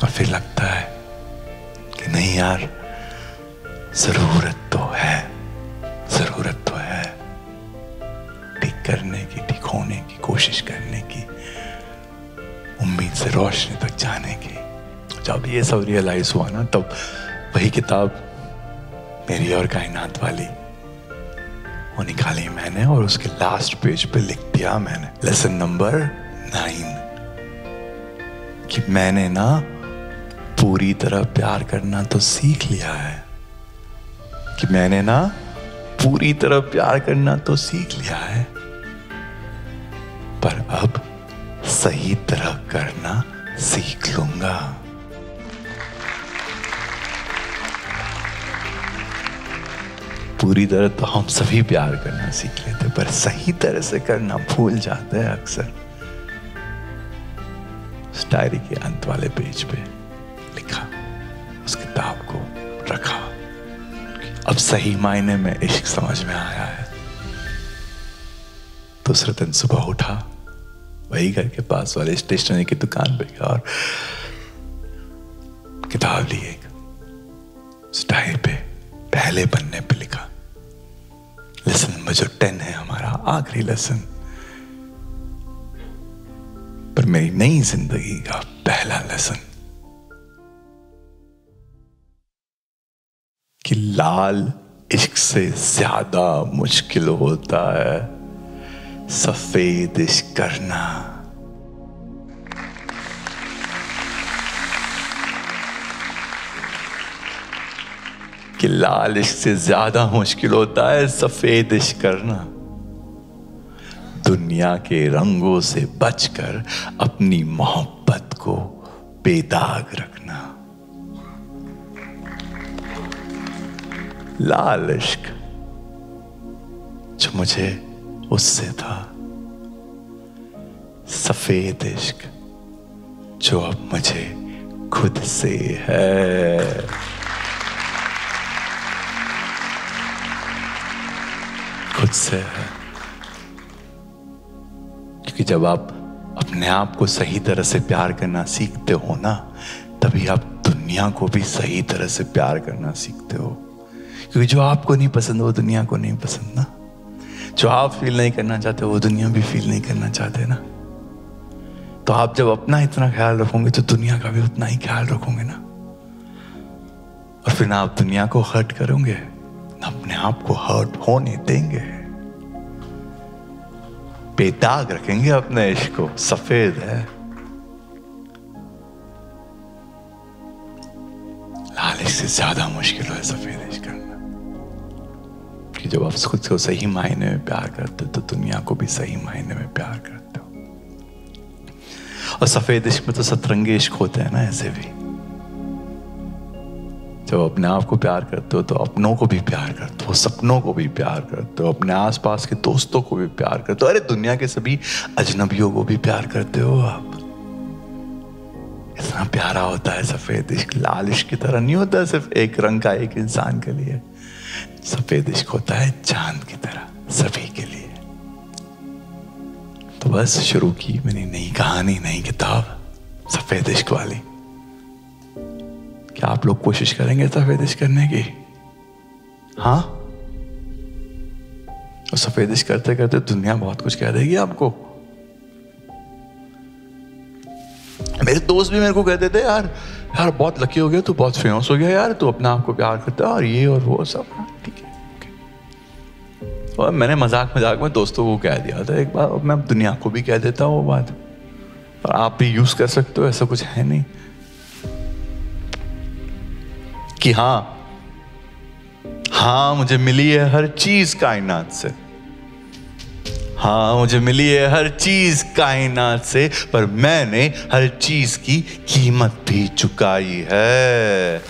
और फिर लगता है कि नहीं यार, ज़रूरत तो है, ज़रूरत तो है। ठीक करने की, ठीक होने की, कोशिश करने की, उम्मीद से रोशनी तक जाने की। जब ये सब रियलाइज़ हुआ ना, तब वही किताब मेरी और कायनात वाली वो निकाली मैंने और उसके लास्ट पेज पे लिख दिया मैंने। लेसन नंबर नाइन कि मैंने ना पूरी तरह प्यार करना तो सीख लिया है। कि मैंने ना पूरी तरह प्यार करना तो सीख लिया है। पर अब सही तरह करना सीख लूँगा। पूरी तरह तो हम सभी प्यार करना सीख लेते पर सही तरह से करना भूल जाते हैं अक्सर। डायरी के अंत वाले पेज पे लिखा, उस किताब को रखा अब सही मायने में इश्क समझ में आया है। दूसरे दिन सुबह उठा, वही घर के पास वाले स्टेशनरी की दुकान पे गया और किताब ली एक। स्टाइल पे पहले पन्ने पे लिखा लेसन नंबर जो टेन है हमारा, आखिरी लेसन पर मेरी नई ज़िंदगी का पहला लेसन कि लाल इश्क से ज़्यादा मुश्किल होता है, सफ़ेद इश्क करना। कि लाल इश्क से ज़्यादा मुश्किल होता है सफ़ेद इश्क करना। दुनिया के रंगों से बचकर अपनी मोहब्बत को बेदाग रखना। लाल इश्क जो मुझे उससे था। सफ़ेद इश्क जो अब मुझे खुद से है। खुद से है। क्योंकि जब आप अपने आप को सही तरह से प्यार करना सीखते हो ना, तभी आप दुनिया को भी सही तरह से प्यार करना सीखते हो। क्योंकि जो आपको नहीं पसंद, वो दुनिया को नहीं पसंद ना। जो आप फील नहीं करना चाहते, वो दुनिया भी फील नहीं करना चाहते ना। तो आप जब अपना इतना ख्याल रखोगे तो दुनिया का भी उतना ही ख्याल रखोगे ना। और फिर ना आप दुनिया को हर्ट करोगे, ना अपने आप को हर्ट होने देंगे। बेदाग रखेंगे अपने इश्क को। सफ़ेद है। लाल से ज़्यादा मुश्किल है सफ़ेद इश्क करना। कि जब आप खुद को सही मायने में प्यार करते हो तो दुनिया को भी सही मायने में प्यार करते हो। और सफ़ेद इश्क में तो सतरंगी इश्क होते हैं ना ऐसे भी। जब अपने आप को प्यार करते हो तो अपनों को भी प्यार करते हो, सपनों को भी प्यार करते हो, अपने आसपास के दोस्तों को भी प्यार करते हो। अरे दुनिया के सभी अजनबियों को भी प्यार करते हो आप। इतना प्यारा होता है सफ़ेद इश्क, लाल इश्क की तरह नहीं होता सिर्फ़ एक रंग का एक इंसान के लिए। सफ़ेद इश्क होता है चाँद की तरह सभी के लिए। तो बस शुरू की मैंने नई कहानी, नई किताब, सफ़ेद इश्क वाली। क्या आप लोग कोशिश करेंगे सफेदिश करने की? हाँ? और सफ़ेद इश्क करते करते दुनिया बहुत कुछ कह देगी आपको। मेरे दोस्त भी मेरे को कहते थे यार यार बहुत लकी हो गया तू बहुत फ़ेमस हो गया यार तू अपने आप को प्यार करता है और ये और वो सब। ठीक है और मैंने मज़ाक मज़ाक में दोस्तों को कह दिया था एक बार मैं दुनिया को भी कह देता हूँ वो बात और आप भी यूज़ कर सकते हो ऐसा कुछ है नहीं। कि हाँ हाँ मुझे मिली है हर चीज़ कायनात से। हाँ मुझे मिली है हर चीज़ कायनात से, पर मैंने हर चीज़ की कीमत भी चुकाई है।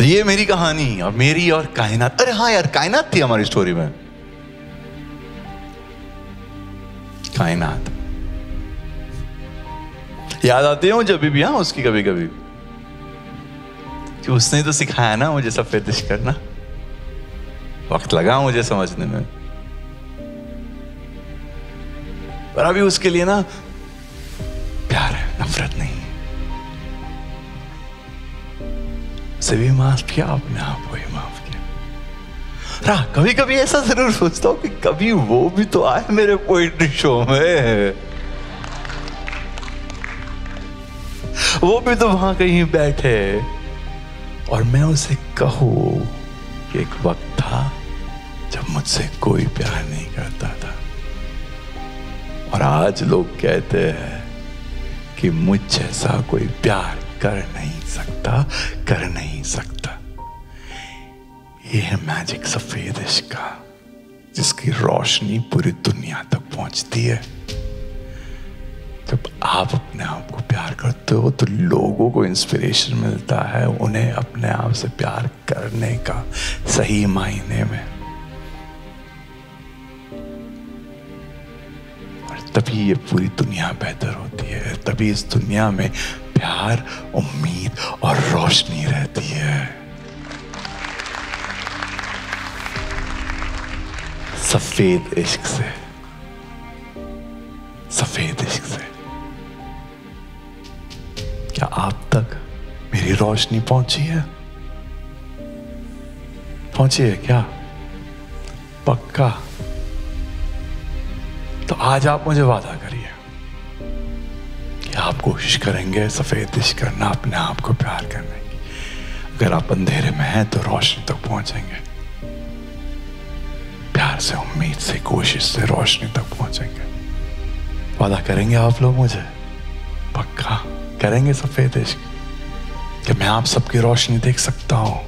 ये मेरी कहानी और मेरी और कायनात। अरे हाँ यार, कायनात थी हमारी स्टोरी में। कायनात। याद आती हूँ जब भी हाँ उसकी कभी कभी कि उसने तो सिखाया ना मुझे सफ़ेद इश्क करना। वक्त लगा मुझे समझने में। पर अभी उसके लिए ना प्यार है, नफरत नहीं उसे भी माफ़ किया, अपने आप को ही माफ़ किया कभी कभी ऐसा ज़रूर सोचता हूँ कि कभी वो भी तो आए मेरे पोइट्री शो में। वो भी तो वहाँ कहीं बैठे। और मैं उसे कहूँ कि एक वक्त था जब मुझसे कोई प्यार नहीं करता था। और आज लोग कहते हैं कि मुझ जैसा कोई प्यार कर नहीं सकता, कर नहीं सकता। ये है मैजिक सफ़ेद का, जिसकी रोशनी पूरी दुनिया तक पहुँचती है। जब आप अपने आप को प्यार करते हो तो लोगों को इंस्पिरेशन मिलता है उन्हें अपने आप से प्यार करने का सही मायने में। और तभी ये पूरी दुनिया बेहतर होती है, तभी इस दुनिया में प्यार, उम्मीद और रोशनी रहती है। सफ़ेद इश्क से। सफ़ेद इश्क से। क्या आप तक मेरी रोशनी पहुँची है? पहुँची है क्या? पक्का? तो आज आप मुझे वादा करिए कि आप कोशिश करेंगे सफ़ेद इश्क करना, अपने आप को प्यार करने की। अगर आप अंधेरे में हैं तो रोशनी तक तो पहुँचेंगे। प्यार से उम्मीद से कोशिश से रोशनी तक पहुँचेंगे वादा करेंगे आप लोग मुझे पक्का करेंगे सफ़ेद इश्क कि मैं आप सबकी रोशनी देख सकता हूँ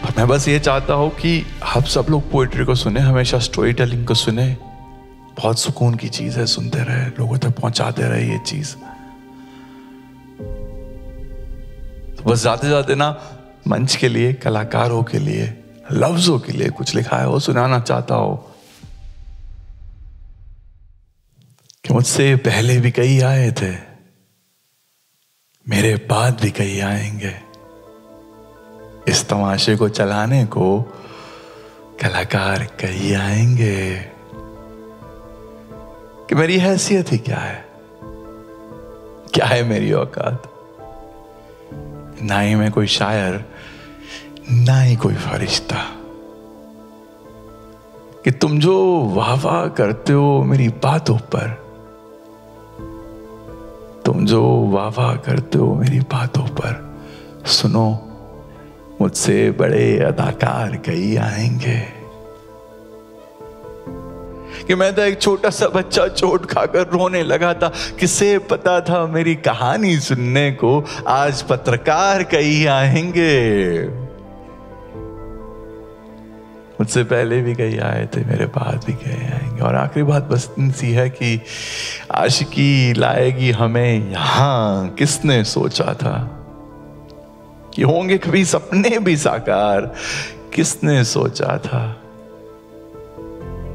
और मैं बस ये चाहता हूँ कि आप सब लोग पोइट्री को सुने हमेशा स्टोरी टेलिंग को सुने बहुत सुकून की चीज़ है सुनते रहे लोगों तक पहुंचाते रहे ये चीज़ बस जाते जाते ना मंच के लिए, कलाकारों के लिए, लफ्जों के लिए कुछ लिखा है, वो सुनाना चाहता हो। कि मुझसे पहले भी कई आए थे, मेरे बाद भी कई आएँगे। इस तमाशे को चलाने को कलाकार कई आएँगे। कि मेरी हैसियत ही क्या है? क्या है मेरी औकात? ना ही मैं कोई शायर, ना ही कोई फरिश्ता। कि तुम जो वाह वाह करते हो मेरी बातों पर, तुम जो वाह वाह करते हो मेरी बातों पर, सुनो, मुझसे बड़े अदाकार कई आएँगे। कि मैं तो एक छोटा सा बच्चा चोट खाकर रोने लगा था किसे पता था मेरी कहानी सुनने को आज पत्रकार कई आएँगे। मुझसे पहले भी कई आए थे, मेरे बाद भी कई आएँगे। और आखिरी बात बस सी है कि आशिकी लाएगी हमें यहाँ, किसने सोचा था? कि होंगे कभी सपने भी साकार, किसने सोचा था?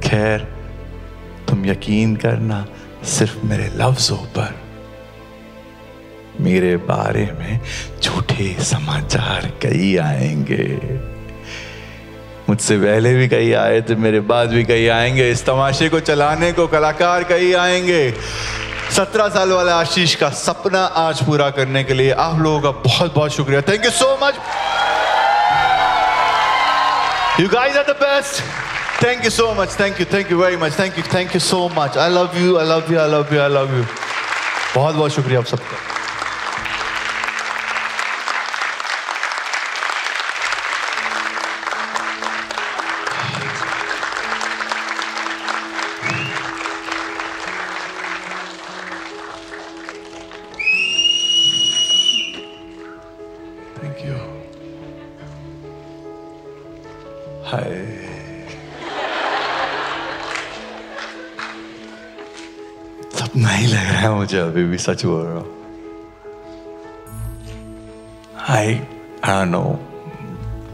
खैर तुम यकीन करना, सिर्फ़ मेरे लफ्जों पर। मेरे बारे में झूठे समाचार कई आएँगे। मुझसे पहले भी कई आए थे, मेरे बाद भी कई आएँगे। इस तमाशे को चलाने को कलाकार कई आएँगे। सत्रह साल वाले आशीष का सपना आज पूरा करने के लिए आप लोगों का बहुत बहुत शुक्रिया। Thank you so much you guys are the best thank you so much thank you thank you very much thank you thank you so much I love you I love you I love you I love you बहुत बहुत शुक्रिया आप सबका है अभी भी सच बोल रहा हूँ I don't know.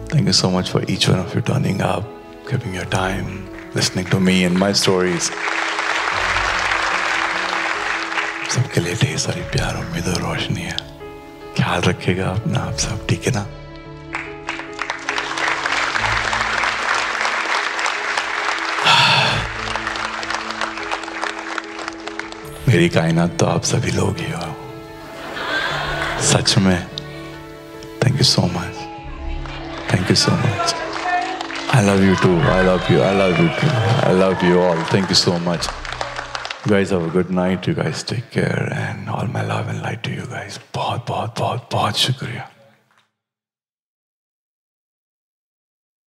Thank you so much for each one of you turning up, giving your time, listening to me and my stories. सबके लिए ढेर सारी प्यार उम्मीद और रोशनी है ख्याल रखिएगा अपना आप सब ठीक है ना मेरी कायनात तो आप सभी लोग ही हो। सच में thank you so much thank you so much I love you too I love you I love you too I love you all thank you so much You guys have a good night. You guys take care and all my love and light to you guys. बहुत बहुत बहुत बहुत शुक्रिया।